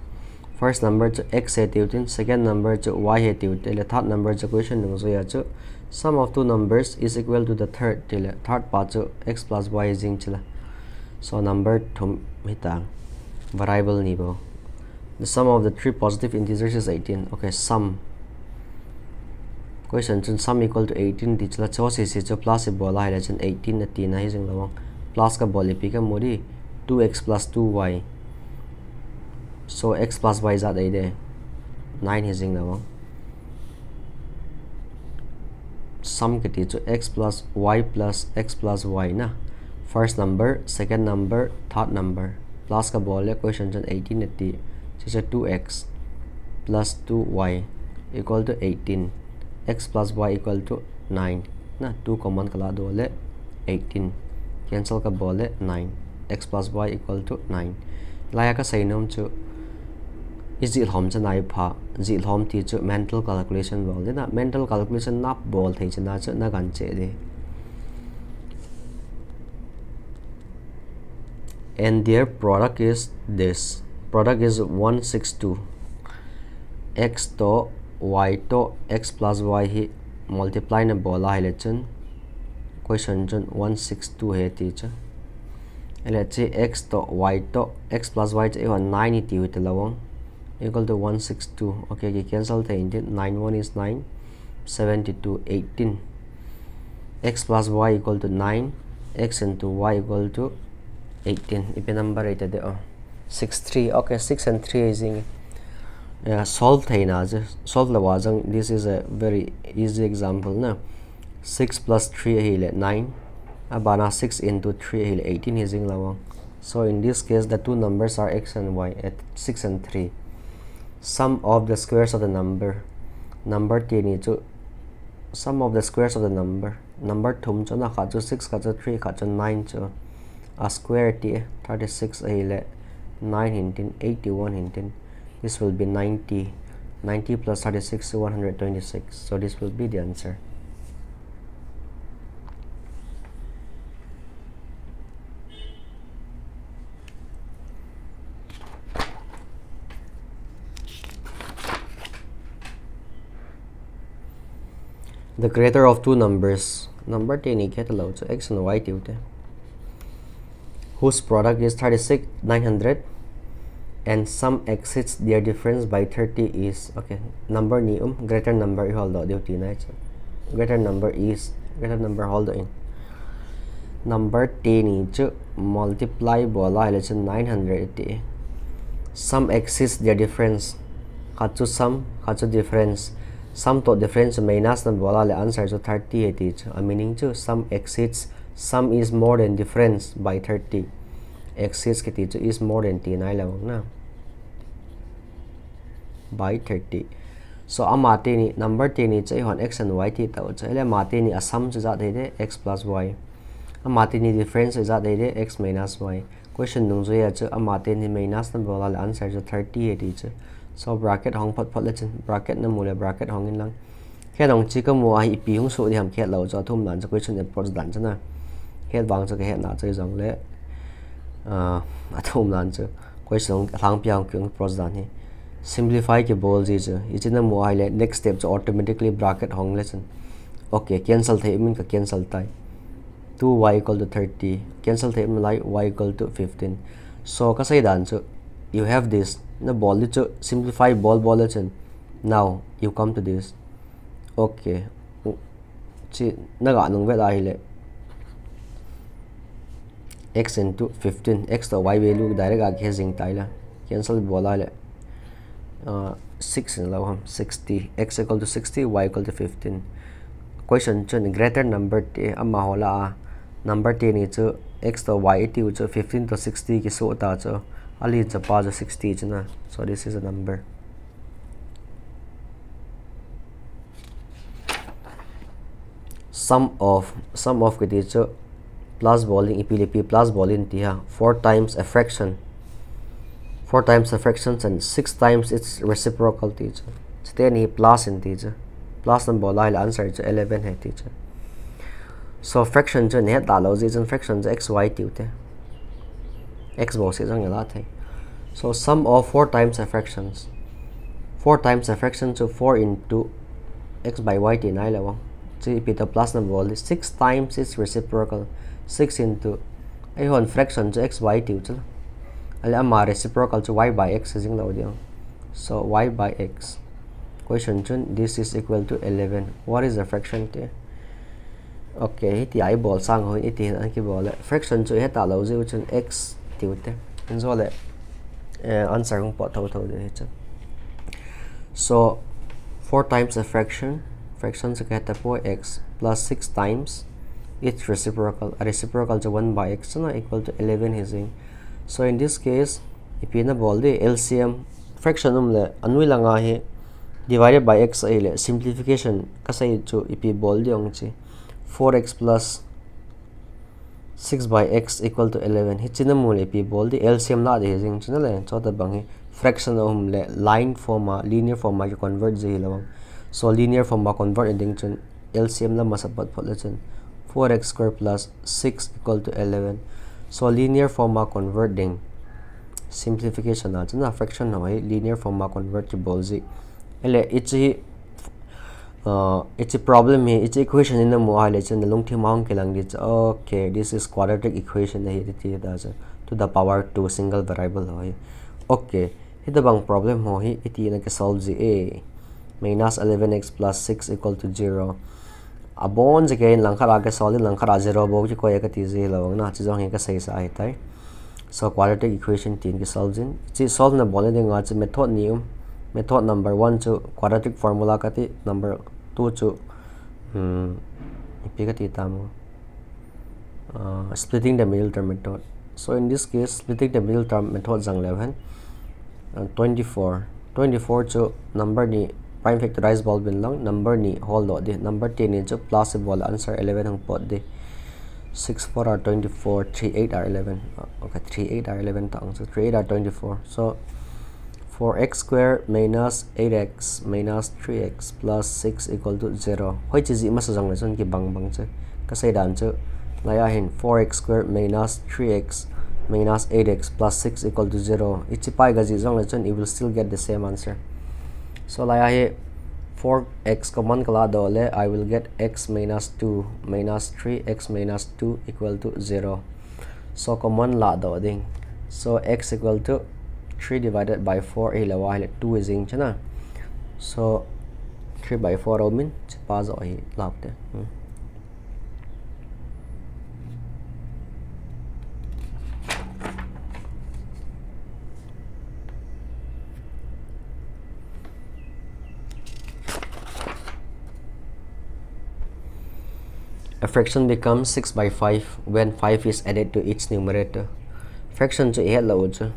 First number to x he tiutin second number to y he the third number to question nung sum of two numbers is equal to the third. Third part to x plus y is chila so number thum hitang variable nibo the sum of the three positive integers is 18 okay sum question chun sum equal to 18 ti chila cho si si cho plus e bola hai chun 18 na ti na hi jing lawang plus ka bol pi ka mori 2x plus 2y so x plus y zat ai de 9 hizing na wang sum ke ti chu x plus y plus x plus y na first number second number third number plus का बोल question जन eighteen ती जैसे two X plus two Y equal to eighteen X plus Y equal to nine ना two common कला दो बोले eighteen cancel का बोले nine X plus Y equal to nine लाया का सही नाम चु। is the hom chan ai pha ji hom ti chu mental calculation bol ना। मेंटल कैलकुलेशन ना बोल थे chana ना चु, ना गंचे de and their product is this. Product is 162 x to y to x plus y hi multiply na bola hi lechun. question chun 162 he ti cha. Ele chi x to y to x plus y cha 9 ti wi te lawang. Equal to 162 okay you cancel the intent 9 1 is 9 72 18 x plus y equal to 9 x into y equal to 18 if a number the oh 6 3 okay 6 and 3 is in yeah, solve thaina solve the wajang this is a very easy example na? 6 plus 3 hele 9 abana 6 into 3 hele 18 is in lawang. So in this case the two numbers are x and y at 6 and 3 sum of the squares of the number number t ni chu sum of the squares of the number number thum chu na kha chu 6 kha chu 3 kha chu 9 chu a square t 36 a le 9 hintin 81 hintin this will be 90 90 plus 36 126 so this will be the answer. The greater of two numbers number 10 get allowed so x and y tute whose product is 36 900 and sum exceeds their difference by 30 is okay number ni um greater number i hold duty na eh, greater number is greater number hold in eh. number 10 is multiply bola ile 980 sum exceeds their difference khachu sum khachu difference. Sum to difference minus na bola le answer so 30 it is ah, meaning to sum exceeds sum is more than difference by 30 excess के तीज is more than टी आई लगभग ना by thirty so so, आते नहीं number तीन ही हॉन एक्स एंड वाई थी तब चाहिए माते नहीं असम से जा दे एक्स प्लस वाई हम आते नहीं डिफरेंस से जा दे एक्स माइनस वाई क्वेश्चन दूँ जो है हम आते नहीं माइनस ने बोला आंसर जो थर्टी है टीच सो ब्राकेट होंग फट फट लेचन ब्राकेट ने मूल्य ब्राकेट होंग इन लंग खेल होंग चिकन मुआ ही पी हूँ सो हम खेल लो जो थूम लान क्वेश्चन एप्रोच लान ना hết vàng cho cái hết nào chơi dòng lẽ à thum lần cho question thang piang kyung pro đàn hi simplify cái ball gì chứ ý chỉ là mua ai lẽ next step cho automatically bracket hong trên okay cancel thế mình cả cancel tay 2y equal to 30 cancel thế mình lại y equal to 15 so cái sai đàn cho you have this the ball to simplify ball ball chen now you come to this okay chi naga nung ve lai le x into 15x तो y value direct आगे है जिंग ताइला cancel बोला ले। Six हम। Sixty X equal to sixty Y equal to fifteen question चुन greater number टे, अब होला नंबर टे ने चु एक्स तो वाई एटी उच फिफ्टीन तो सिक्सटी की सो ता चो। अली जपा जो sixty so this is a number sum of sum of के दीचो plus volume epilepy plus volume tiha 4 times a fraction. 4 times the fractions and 6 times its reciprocal teacher. Today ni plus in teacher. Plus number la answer is 11 hai teacher. So fraction jo ne da lo jin fractions x y tiu x bo se jang la the. So sum of 4 times a fractions. 4 times a fraction so 4 into x by y ti nai la 3 beta plus number all is 6 times its reciprocal. 6 into ayun fraction so x by 2 chalo. Ali reciprocal so y by x sing daw so y by x. Question chun this is equal to 11 what is the fraction te okay ti ai bol sang ho iti an ki fraction so heta lo ji chun x tiu te. So le answer po thau thau de so 4 times the fraction. Fraction से कहते हैं x plus six times its reciprocal reciprocal जो one by x है ना equal to eleven है so in this case इपी ना बोल दे एल सी एम फ्रैक्शन उमले अनु लंगा है डिवाइडेड बाई एक्स आई ले कस इपी बोल दे four X plus six by X equal to eleven हे चिन्ह मूल इपी बोल दे एल सी एम ला दे है जी चिन्ह ले बंगे फ्रैक्शन उमले लाइन फॉर्मा लीनियर फॉर्म के कन्वर्ट जी लवंग so linear form ma convert ending chun LCM la masapat phot le chun 4x square plus 6 equal to 11 so linear form ma converting simplification na chana fraction na linear form ma convert ki bolzi ele it's a uh, it's a problem here it's equation in the mo hale chen long thi maung ke lang okay this is quadratic equation the here ti da to the power 2 single variable hoy okay hi the bang problem ho hi iti na ke solve ji a minus 11x plus 6 equal to 0 a bon je ke lang khara ke solve lang khara 0 bo ki ko ka ti ji lo na chi jong ka sei sa ai tai. So quadratic equation tin ke solve jin chi solve na bole de nga chi method ni um method number 1 to quadratic formula kati number 2 to hmm ipikati tamu uh, splitting the middle term method. So in this case splitting the middle term method jang level uh, 24 24 to number ni prime factorized ball bin lang. Number ni whole dot di. Number 10 ni to plus ball. Answer 11 hang pot de 6 4 are 24 3 8 are 11 uh, okay 3 8 are 11 tang so 3 8 are 24 so 4x square minus 8x minus 3x plus 6 equal to 0 hoi chi zi ma sa jang le chon ki bang bang che. Ka dan che. Hin 4x square minus 3x minus 8x plus 6 equal to 0 ichi pai ga zi jang le you will still get the same answer so like I he 4x common kala dole i will get x minus 2 minus 3x minus 2 equal to 0 so common la do ding so x equal to 3 divided by 4 ai lawa y 2 is in chana so 3 by 4 đâu min pa zo hi lap hmm. A fraction becomes 6 by 5 when 5 is added to each numerator. Fraction cho ihe lo cho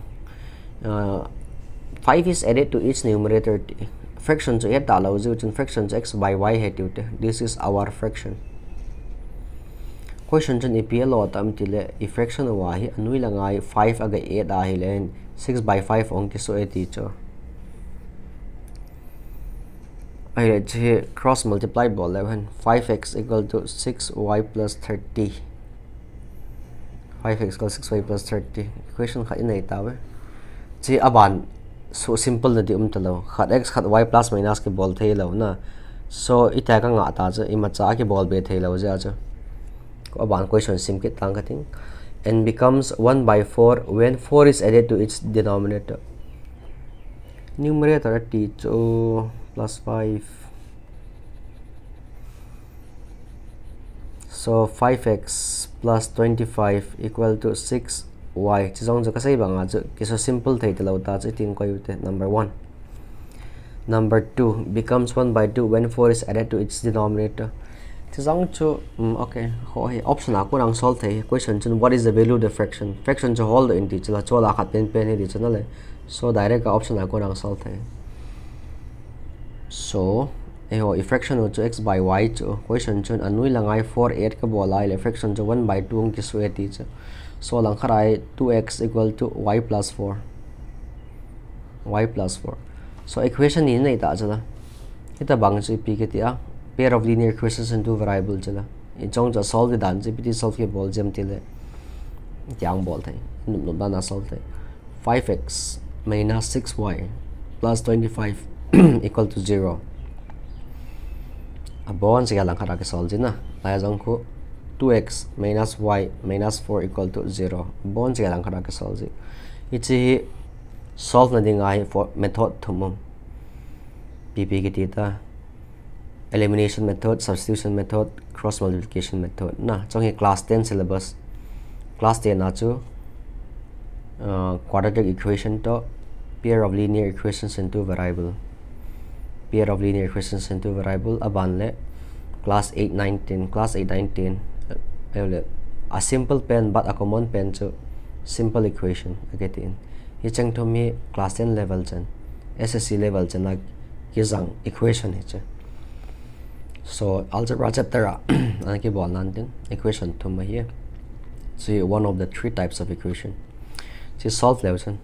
uh, 5 is added to each numerator fraction so yet allow you to fraction x by y this is our fraction. Question chen epl tam tile if fraction wa hi anui langai 5 aga 8 a 6 by 5 ong ki so e अरे cross multiply बोल five X equal to six Y plus thirty five X six Y plus thirty equation खाद नहीं ताबे जी Aban so simple नदी उम तलो खत x खत Y plus minus के बोल थे लो ना सो इत का आता जो इम के बोल बे थे लो जे आज अबान क्वेश्चन सिम के तंग thing and becomes one by four when four is added to its denominator numerator T plus 5 so 5x plus 25 equal to 6 y chi zong cho ka sai banga chu ki so simple thei te lo ta chu tin ko yute number 1 number 2 becomes 1 by 2 when 4 is added to its denominator chi zong chu um, okay ho hi option a ko rang solve thei question chun what is the value of the fraction fraction chu hold in ti chula chola khat pen pen hi di chuna le so direct option a ko rang solve thei so eho fraction chu x by y chu question chun anui langai 4 8 ka bola ile fraction chu 1 by 2 ki su ti chu so lang kharai 2x equal to y plus 4 y plus 4 so equation ni nei ta chala ita bang chi p ke tia pair of linear equations into variable chala in chong cha solve dan chi pt solve ke bol jam tile yang bol thai num num na solve thai 5x minus 6y plus 25 equal to 0 a bon se lang khara ke solve jina la jong ko 2x minus y minus 4 equal to 0 bonds ga lang khara ka solve ichi solve na dinga hi for method thumum pp ki tita elimination method substitution method cross multiplication method na chong hi class 10 syllabus class 10 na chu uh, quadratic equation to pair of linear equations into variable pair of linear equations into a variable abanle class 819 class 819 a simple pen but a common pen to simple equation get in he chang to me class 10 level chan ssc level chan like ये जंग equation है चे सो algebra chapter आ अनके बोलना दिन equation तो मैं ये so one of the three types of equation to solve level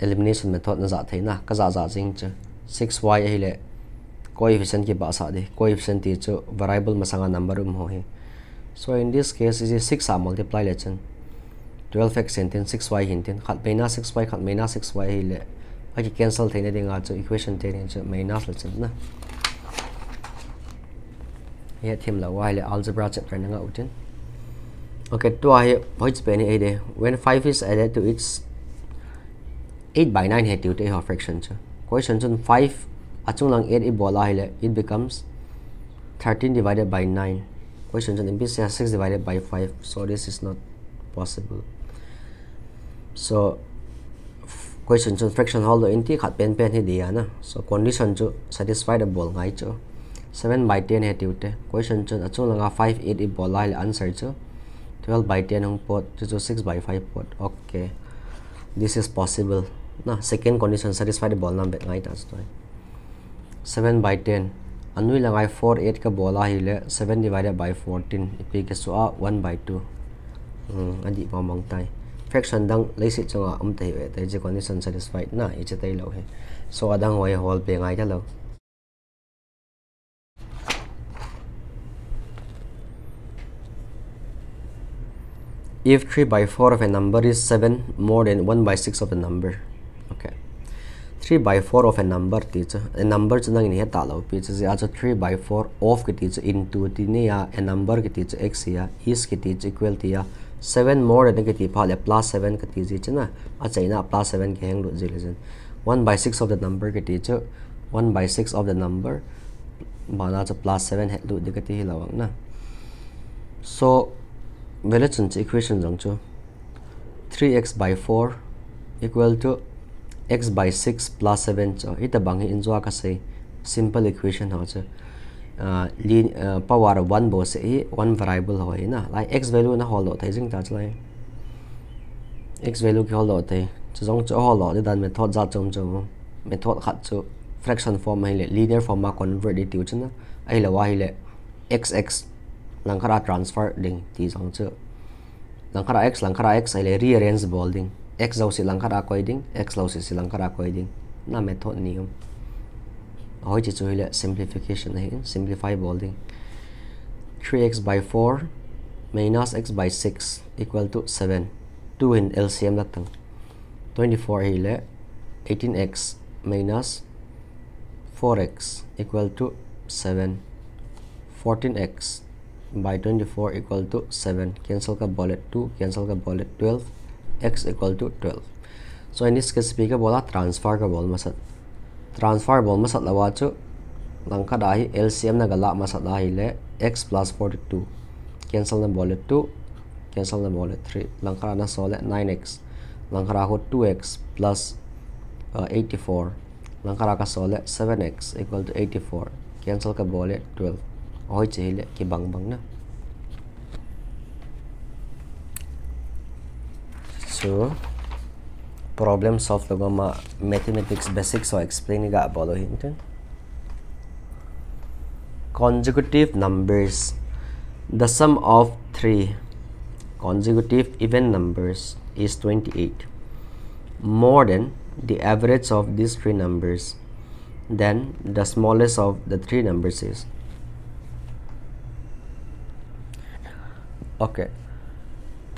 elimination method na za theina ka za za jing cha 6y hi le coefficient ki ba sa de coefficient ti chu variable masanga number um ho hi so in this case is 6 a multiply le chan 12x hintin 6y hintin khat meina 6y khat meina 6y hi le aki cancel theina dinga chu equation te ni chu meina le chan na ye thim la y le algebra chapter na nga utin okay to ai points pe ni ade when 5 is added to its 8 by 9 he tu te ho fraction chu question chun 5 achung lang 8 i bola hi le it becomes 13 divided by 9 question chun in 6 divided by 5 so this is not possible so question chu fraction hol in ti khat pen pen hi dia na so condition chu satisfy the bol ngai chu 7 by 10 he tiute question chu achu langa 5 8 i bol lai answer chu 12 by 10 hong pot chu 6 by 5 pot okay this is possible na second condition satisfy the bol number ngai ta stoi 7 by 10 anui langai 4 8 ka bola hi le 7 divided by 14 ipi ke so a 1 by 2 um adi ma mang tai. Fraction dang sự cho ông thầy về tới chỉ condition satisfied. Na ý chỉ tay lâu hết so đang ngồi hol ngay đó lâu if 3 by 4 of a number is 7 more than 1 by 6 of the number 3 by 4 of a number teacher a number chu ni ta lo pi chu a 3 by 4 of ki teacher into ti ne a number ki teacher x ya is ki teacher equal to ya 7 more than negative pa le plus 7 ka ti ji chana a chaina plus 7 ke hang lu ji le 1 by 6 of the number ti chu 1 by 6 of the number mana cha plus 7 het lu de ka ti lawang na so vele chun equation jang chu 3x by 4 equal to x by 6 plus 7 cho ita bang hi injwa ka say simple equation ha chu ờ, ờ, power 1 bo se one variable hoi na lai x value na holo thai jing ta chlai x value ki holo thai chu jong chu holo de dan method za chom chom method khat chu fraction form hay le linear form ma convert di tiu chuna ai la wa hi le xx langkara transfer ding ti jong chu langkara x langkara x ai le rearrange bolding x zo si langkara koi ding x lo si si langkara koi ding na method ni um hỏi chỉ chơi là simplification này simplify bolding 3x by 4 minus x by 6 equal to 7 2 in LCM là tăng 24 hi là 18x minus 4x equal to 7 14x by 24 equal to 7 cancel ka bullet 2 cancel ka bullet 12 x equal to 12 so in this case speaker bola transfer ka bol masat. Transfer bol masat lawa chu langka dahi LCM na gala masat dahi le x plus 42 cancel na bole 2 cancel na bole 3 langka na sole 9x langka ho 2x plus uh, 84 langka ka sole 7x equal to 84 cancel ka bole 12 oi chile ki bang bang na so problem solve logo ma uh, mathematics basics or explain ga uh, bolo hinten consecutive numbers. The sum of three consecutive even numbers is 28 more than the average of these three numbers then the smallest of the three numbers is. Okay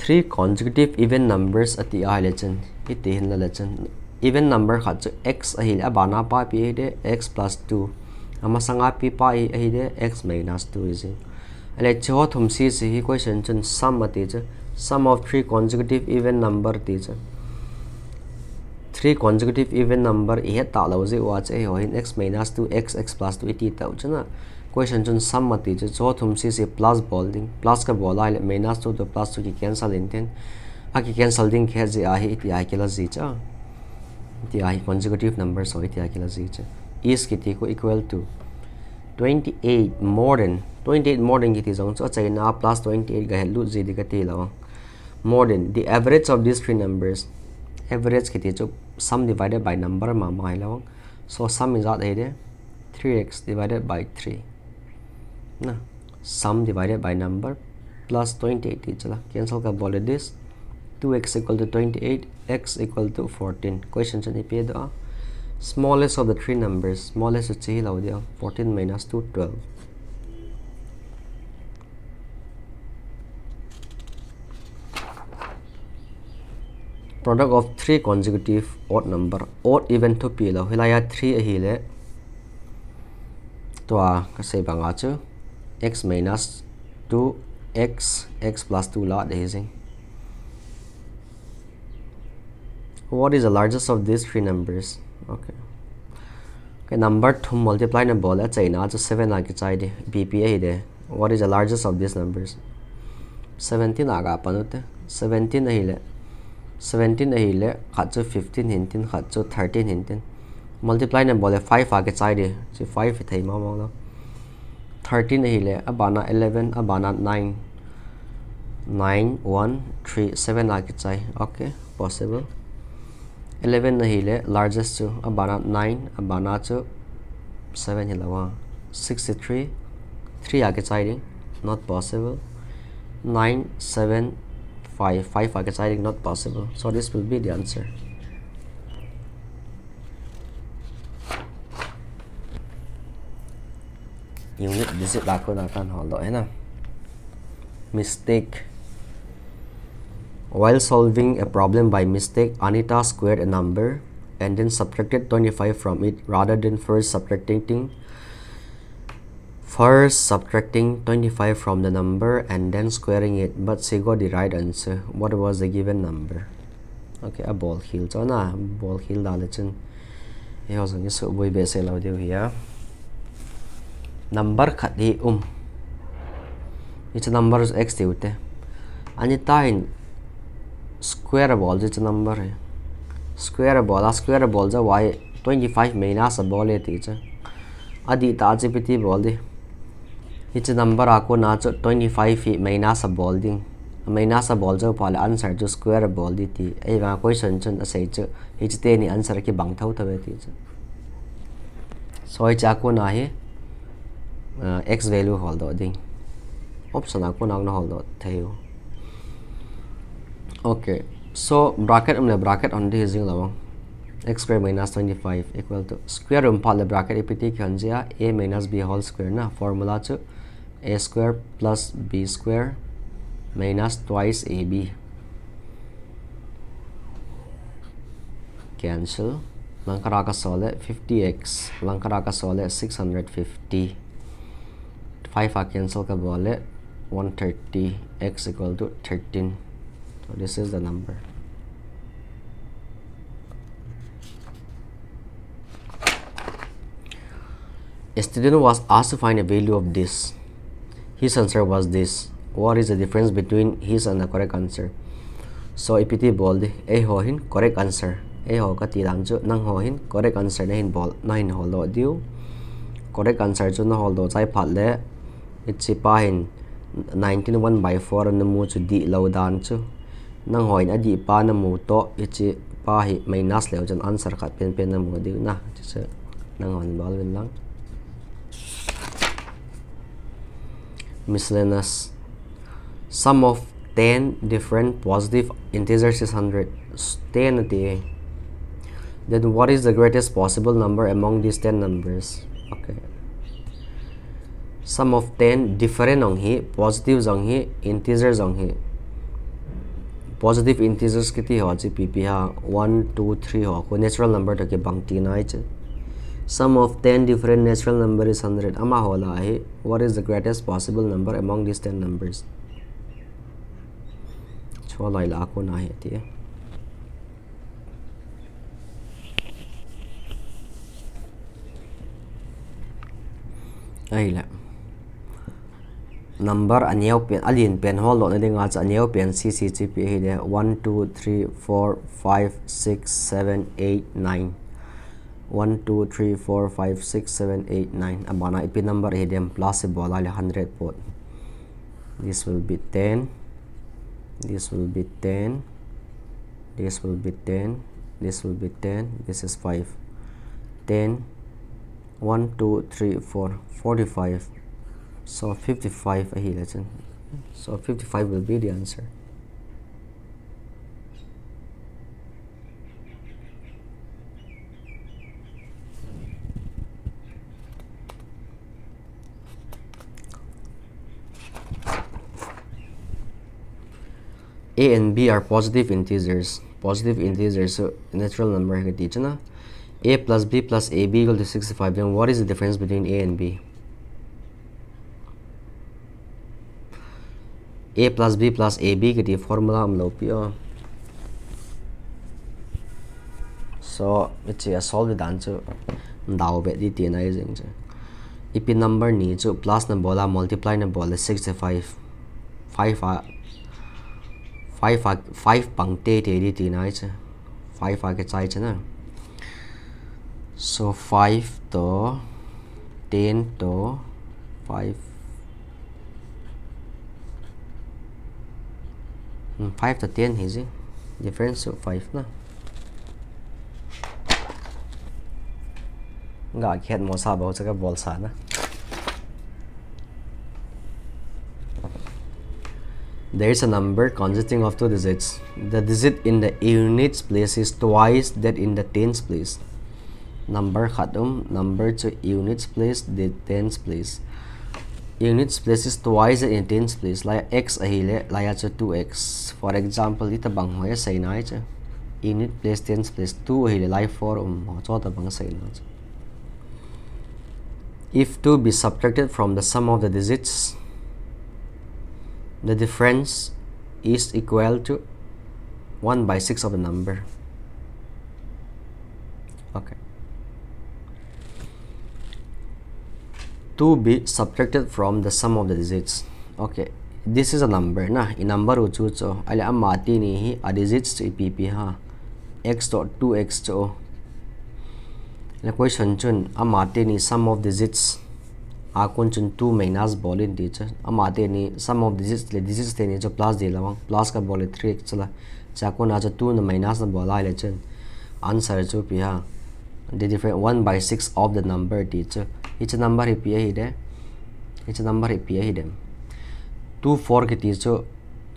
three consecutive even numbers at the i legend. It in the legend. Even number khat x a hil abana pa pi de x plus 2 ama sanga pi pa a de x minus 2 is ale cho thum si si hi question chun sum ati cha sum of three consecutive even number ti cha three consecutive even number e ta lo je wa che ho in x minus 2 x x plus 2 ti ta chu na. Question जो सम्मति जो से plus बॉलिंग plus का बॉल minus two तो plus two की cancel इंटेन आके कैंसल दिन खे जे आहे इति आहे केला जी छ इति आहे नंबर सो इति आहे केला जी छ इस किति को equal to 28 more than 28 more than किति जाउँ छ चाहिँ ना प्लस 28 गहे लु जी दिका ते more than the average of this three numbers average किति जो सम डिवाइडेड बाय नंबर मा मा so sum is out here 3x divided by 3 ना sum divided by number plus twenty eight चला। कैंसल का बोले this two X equal to twenty eight X equal to fourteen question से नहीं दो। Smallest of the three number smallest से ही लाओ दिया। Fourteen minus two twelve product of three consecutive odd number odd even two P लो। हिला three अहिले तो आ, कसे बंगा x minus 2x x plus 2 lot để hình what is the largest of these three numbers okay okay number two multiply the ball. let's say now just seven like it's id bpa there what is the largest of these numbers 17 aga apan hote 17 nahi le 17 nahi le khatsu 15 hintin khatsu 13 hintin multiply number le Five aga it's id so five thai ma ma 13 hi le abana 11 abana 9 9 1 3 7 aga chai. Okay possible. 11 na hile largest chu abana 9 abana chu 7 hilawa 63 3 age chiding not possible. 9 7 5 5 age chiding not possible. So this will be the answer unit visit là cô lỗi nào mistake. While solving a problem by mistake, Anita squared a number and then subtracted 25 from it rather than first subtracting first subtracting 25 from the number and then squaring it but she got the right answer. What was the given number? Okay a ball hill cho na ball hill da le chen he sang so boy be lo deu here number khat hi um its number is x te ute ani tain square ball its number hai square ball a square ball ja y 25 mahina sa ball e ti cha adi ta che piti ball di its number a ko na cha 25 hi mahina sa ball ding महीना सा ball जो पाले answer जो square ball दी थी ए वहाँ कोई संचन असही जो हिचते नहीं आंसर की बांगता हो तबे थी सो चाको ना ही x value hol do ding option a ko na na hol do theo okay so bracket umle bracket on the using lawang x square minus 25 equal to square room part bracket ipiti khanjia a minus b whole square na formula chu a square plus b square minus twice ab cancel langkara ka sole 50x langkara ka sole 650 5 a cancel ka bole 130 x equal to 13 so this is the number a student was asked to find a value of this his answer was this what is the difference between his and the correct answer so ipt bold a ho hin correct answer a ho ka ti lam chu nang ho hin correct answer na hin bol na hin ho lo diu correct answer chu na hol do chai phat le ichi pa hin 19 by 4 na mu chu di lo dan chu nang hoi na di pa na mu to ichi pa hi minus leo jan answer khat pen pen na mu di na. Chi se nang hon bal win lang. Miscellaneous sum of 10 different positive integers is 100 10 the then what is the greatest possible number among these 10 numbers? Okay sum of 10 different ong hi positive ong hi integers ong hi positive integers kiti ho chi pp ha 1 2 3 ho ko natural number to ke bangti na ai sum of 10 different natural number is 100 ama hola hai what is the greatest possible number among these 10 numbers chola ila ko na hai ti ai la number aniau pen alin pen hol lo ne nga cha aniau pen ccgp hi de 1 2 3 4 5 6 7 8 9 1 2 3 4 5 6 7 8 9 abana ip number hi dem plus bola le 100 pot. This will be 10 this will be 10 this will be 10 this will be 10 this is 5 10 1 2 3 4 45 so 55 here lesson so 55 will be the answer. A and b are positive integers. Positive integers so natural number a plus b plus ab equal to 65 then what is the difference between a and b A plus B plus A B के लिए formula हम लोग पियो so it's a solid answer dao be di tina is in je ip number ni chu plus na bola multiply na bola 65 5 a 5 a 5 pang te te di tina is 5 a ke chai chana so 5 to 10 to 5 5 to 10 is it difference of 5 na nggak kiat mau sabar cakap bol sana there is a number consisting of two digits. The digit in the units place is twice that in the tens place. Number khatum, number to units place, the tens place. Units place is twice in tens place. Like x ahile, like 2x. For example, ita bang hoya say na Unit place tens place 2 ahile, like 4 um, chota bang say na If 2 be subtracted from the sum of the digits, the difference is equal to 1 by 6 of the number to be subtracted from the sum of the digits okay this is a number Na, in number हो चुका चो अल्लाह अब माती नहीं ही a digits to ipp ha. x तो two x तो Na कोई संचुन अब माती नहीं sum of digits A कौन chun two minus bolin di चो अब माती नहीं sum of digits le digits the ni जो plus di लावा plus ka bolin three x चला चाकू ना जो two na minus na bola है लेकिन आंसर है जो the different one by six of the number teacher it's a number hi pi hi it's a number hi pi 2 4 ke teacher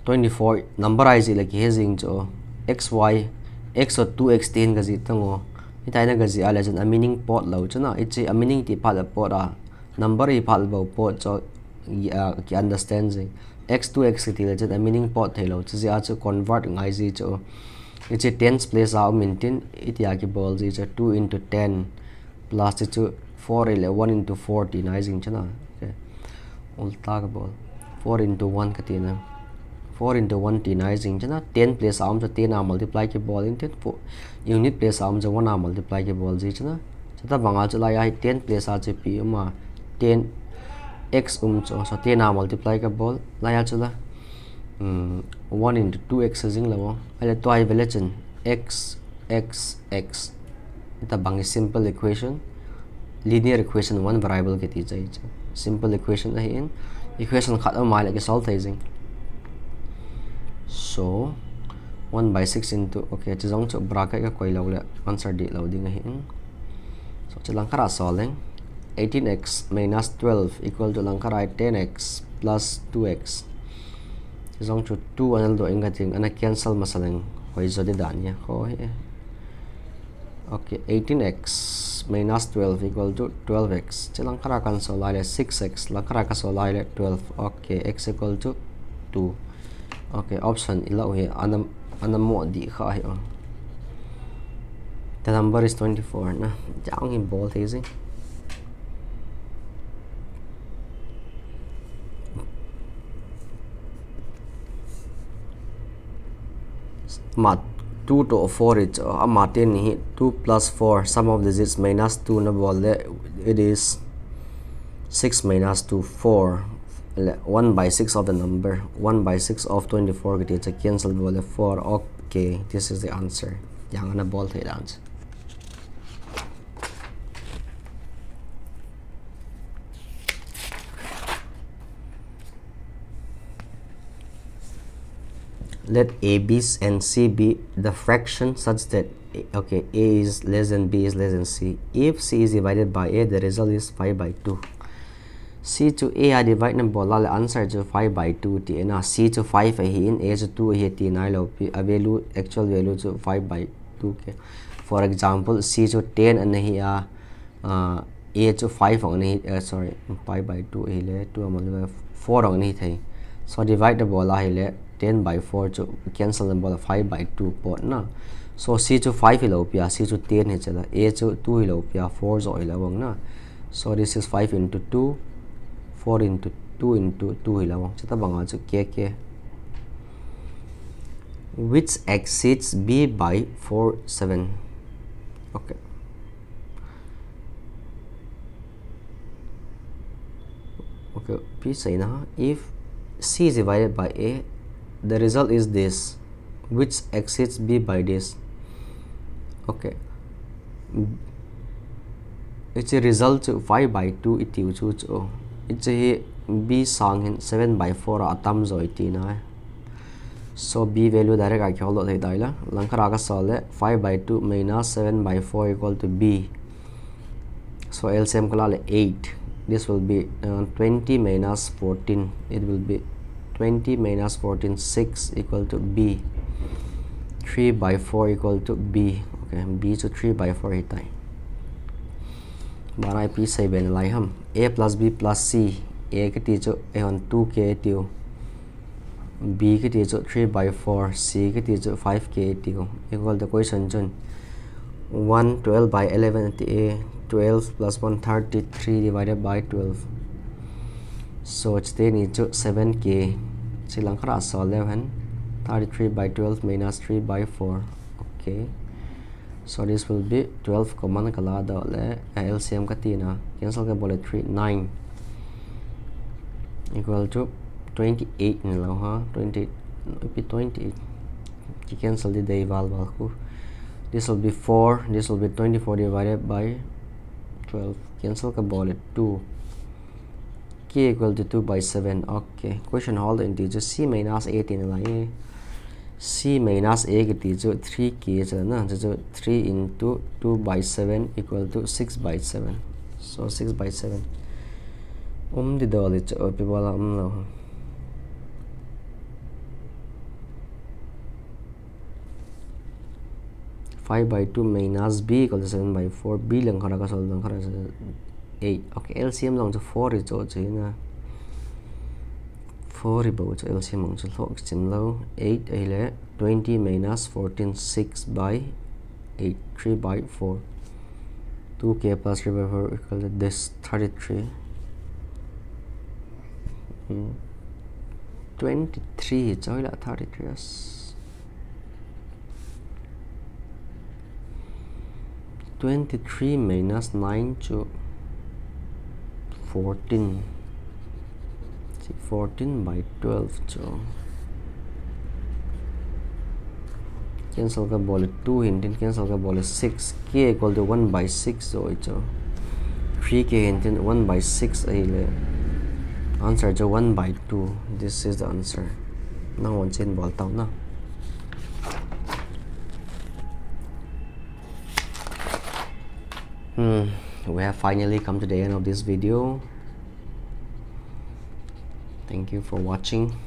24 number ai ji le ki hezing cho xy x or 2x 10 ga ji tango itaina ga ji ala chen a meaning pot lo chana it's a meaning ti pa pot a number i phal bo po cho ki understand ji x to x ti le the meaning po thelo chu ji a chu convert ngai ji cho it's a tens place out maintain it ya ki ball ji 2 into 10 plus chu 4 1 into 14 आइजिंग चना okay. उल्टा का बोल four into one का तीन है 4 into 1 तीन icing चना 10 प्लेस आम जो 10 आ मल्टीप्लाई के बोल इन 10 यूनिट प्लेस आम जो 1 आ मल्टीप्लाई के बोल जी चना चता बंगा चला या 10 प्लेस आ जे पी मा 10 x um cho so 10 आ मल्टीप्लाई का बोल लाया चला वन इंटू टू एक्स जिंग लवो अहिले तो आई भेले एक्स एक्स एक्स इतना बंगे simple equation linear equation one variable ti chai simple equation a in. Equation khat ma la ke solve thai jing so 1 by 6 into okay chi jong cho bracket ka koi lo le answer di lo ding a hin so chilang kara solving 18x minus 12 equal to lang karai 10x plus 2x zong chu 2 anal do inga ting. Ana cancel masalang hoi zo de dan ya. He okay 18x minus 12 equal to 12x chilang kara kan 6x la kara ka 12 okay x equal to 2 okay option ilaw he anam anam mo di he the number is 24 na. Jang in bold easy mat 2 to 4 is uh, matin ni 2 plus 4 sum of digits minus 2 na bolle it is 6 minus 2 4 1 by 6 of the number 1 by 6 of 24 get it's a cancel bolle 4 okay this is the answer. Yang na the answer let a, b, and c be the fraction such that okay a is less than b is less than c. If c is divided by a the result is 5 by 2 c to a I divide number la le answer to 5 by 2 ti na c to 5 hi in a to 2 hi ti na lo a value actual value to 5 by 2 ke for example c to 10 and hi a uh, a to 5 on hi uh, sorry 5 by 2 hi le 2 amol 4 on hi thai so divide the ball hi le ten by four जो cancel बोला five by two पोट ना सो सी जो five ही लोपिया सी जो ten है चला ए जो to he लोपिया four जो ही लवंग ना so this is five into two four into two into two ही लवंग चता बंगा जो के के which exceeds b by 4 7 okay. Okay, p say now if c is divided by a the result is this which exceeds b by this. Okay. It's a result to 5 by 2 it choose oh. It's a b sang in 7 by 4 atam zo itina so b value direct I thei daila langkara ka solve 5 by 2 minus 7 by 4 equal to b. So LCM kala 8 this will be uh, 20 minus 14 it will be 20 minus 14 6 equal to b. 3 by 4 equal to b. Okay b to 3 by 4 hitai bara p sai ben lai ham a plus b plus c. A cái ti a eh, on 2 k tiêu b cái ti 3 by 4 c cái ti 5 k tiêu equal to question chun. 1 12 by 11 at a. 12 plus 133 divided by 12 so it's then into 7k silang khara so 11 33 by 12 minus 3 by 4 okay. So this will be 12 common kala da le LCM katina cancel ka bole 3 9 equal to 28 nila ha 28 be 28 you cancel the day val val this will be 4 this will be 24 divided by 12 cancel ka ball 2 k equal to 2 by 7 okay, question hall integer c minus A तीन लाइए c minus ए के तीजो three के चल ना जो three into two by seven equal to six by seven so six by seven उम दी दवाली चौपी वाला उम लो। Five by two minus B equal to seven by four B लंखरा का ka sol lang khara 8 okay LCM long to 4 is cho chi na 4 ibo cho LCM long to log sim lo 8 ai le 20 minus 14 6 by 8 3 by 4 2k plus 3 by 4 equal to this 33 hmm. 23 cho là 33 23 minus 9 to 14 see 14 by 12 so cancel का बोले 2 इंटेन cancel का बोले 6 k equal to 1 by 6 so it's a 3k इंटेन 1 by 6 अहिले answer to 1 by 2 this is the answer now once in ball down now hmm we have finally come to the end of this video. Thank you for watching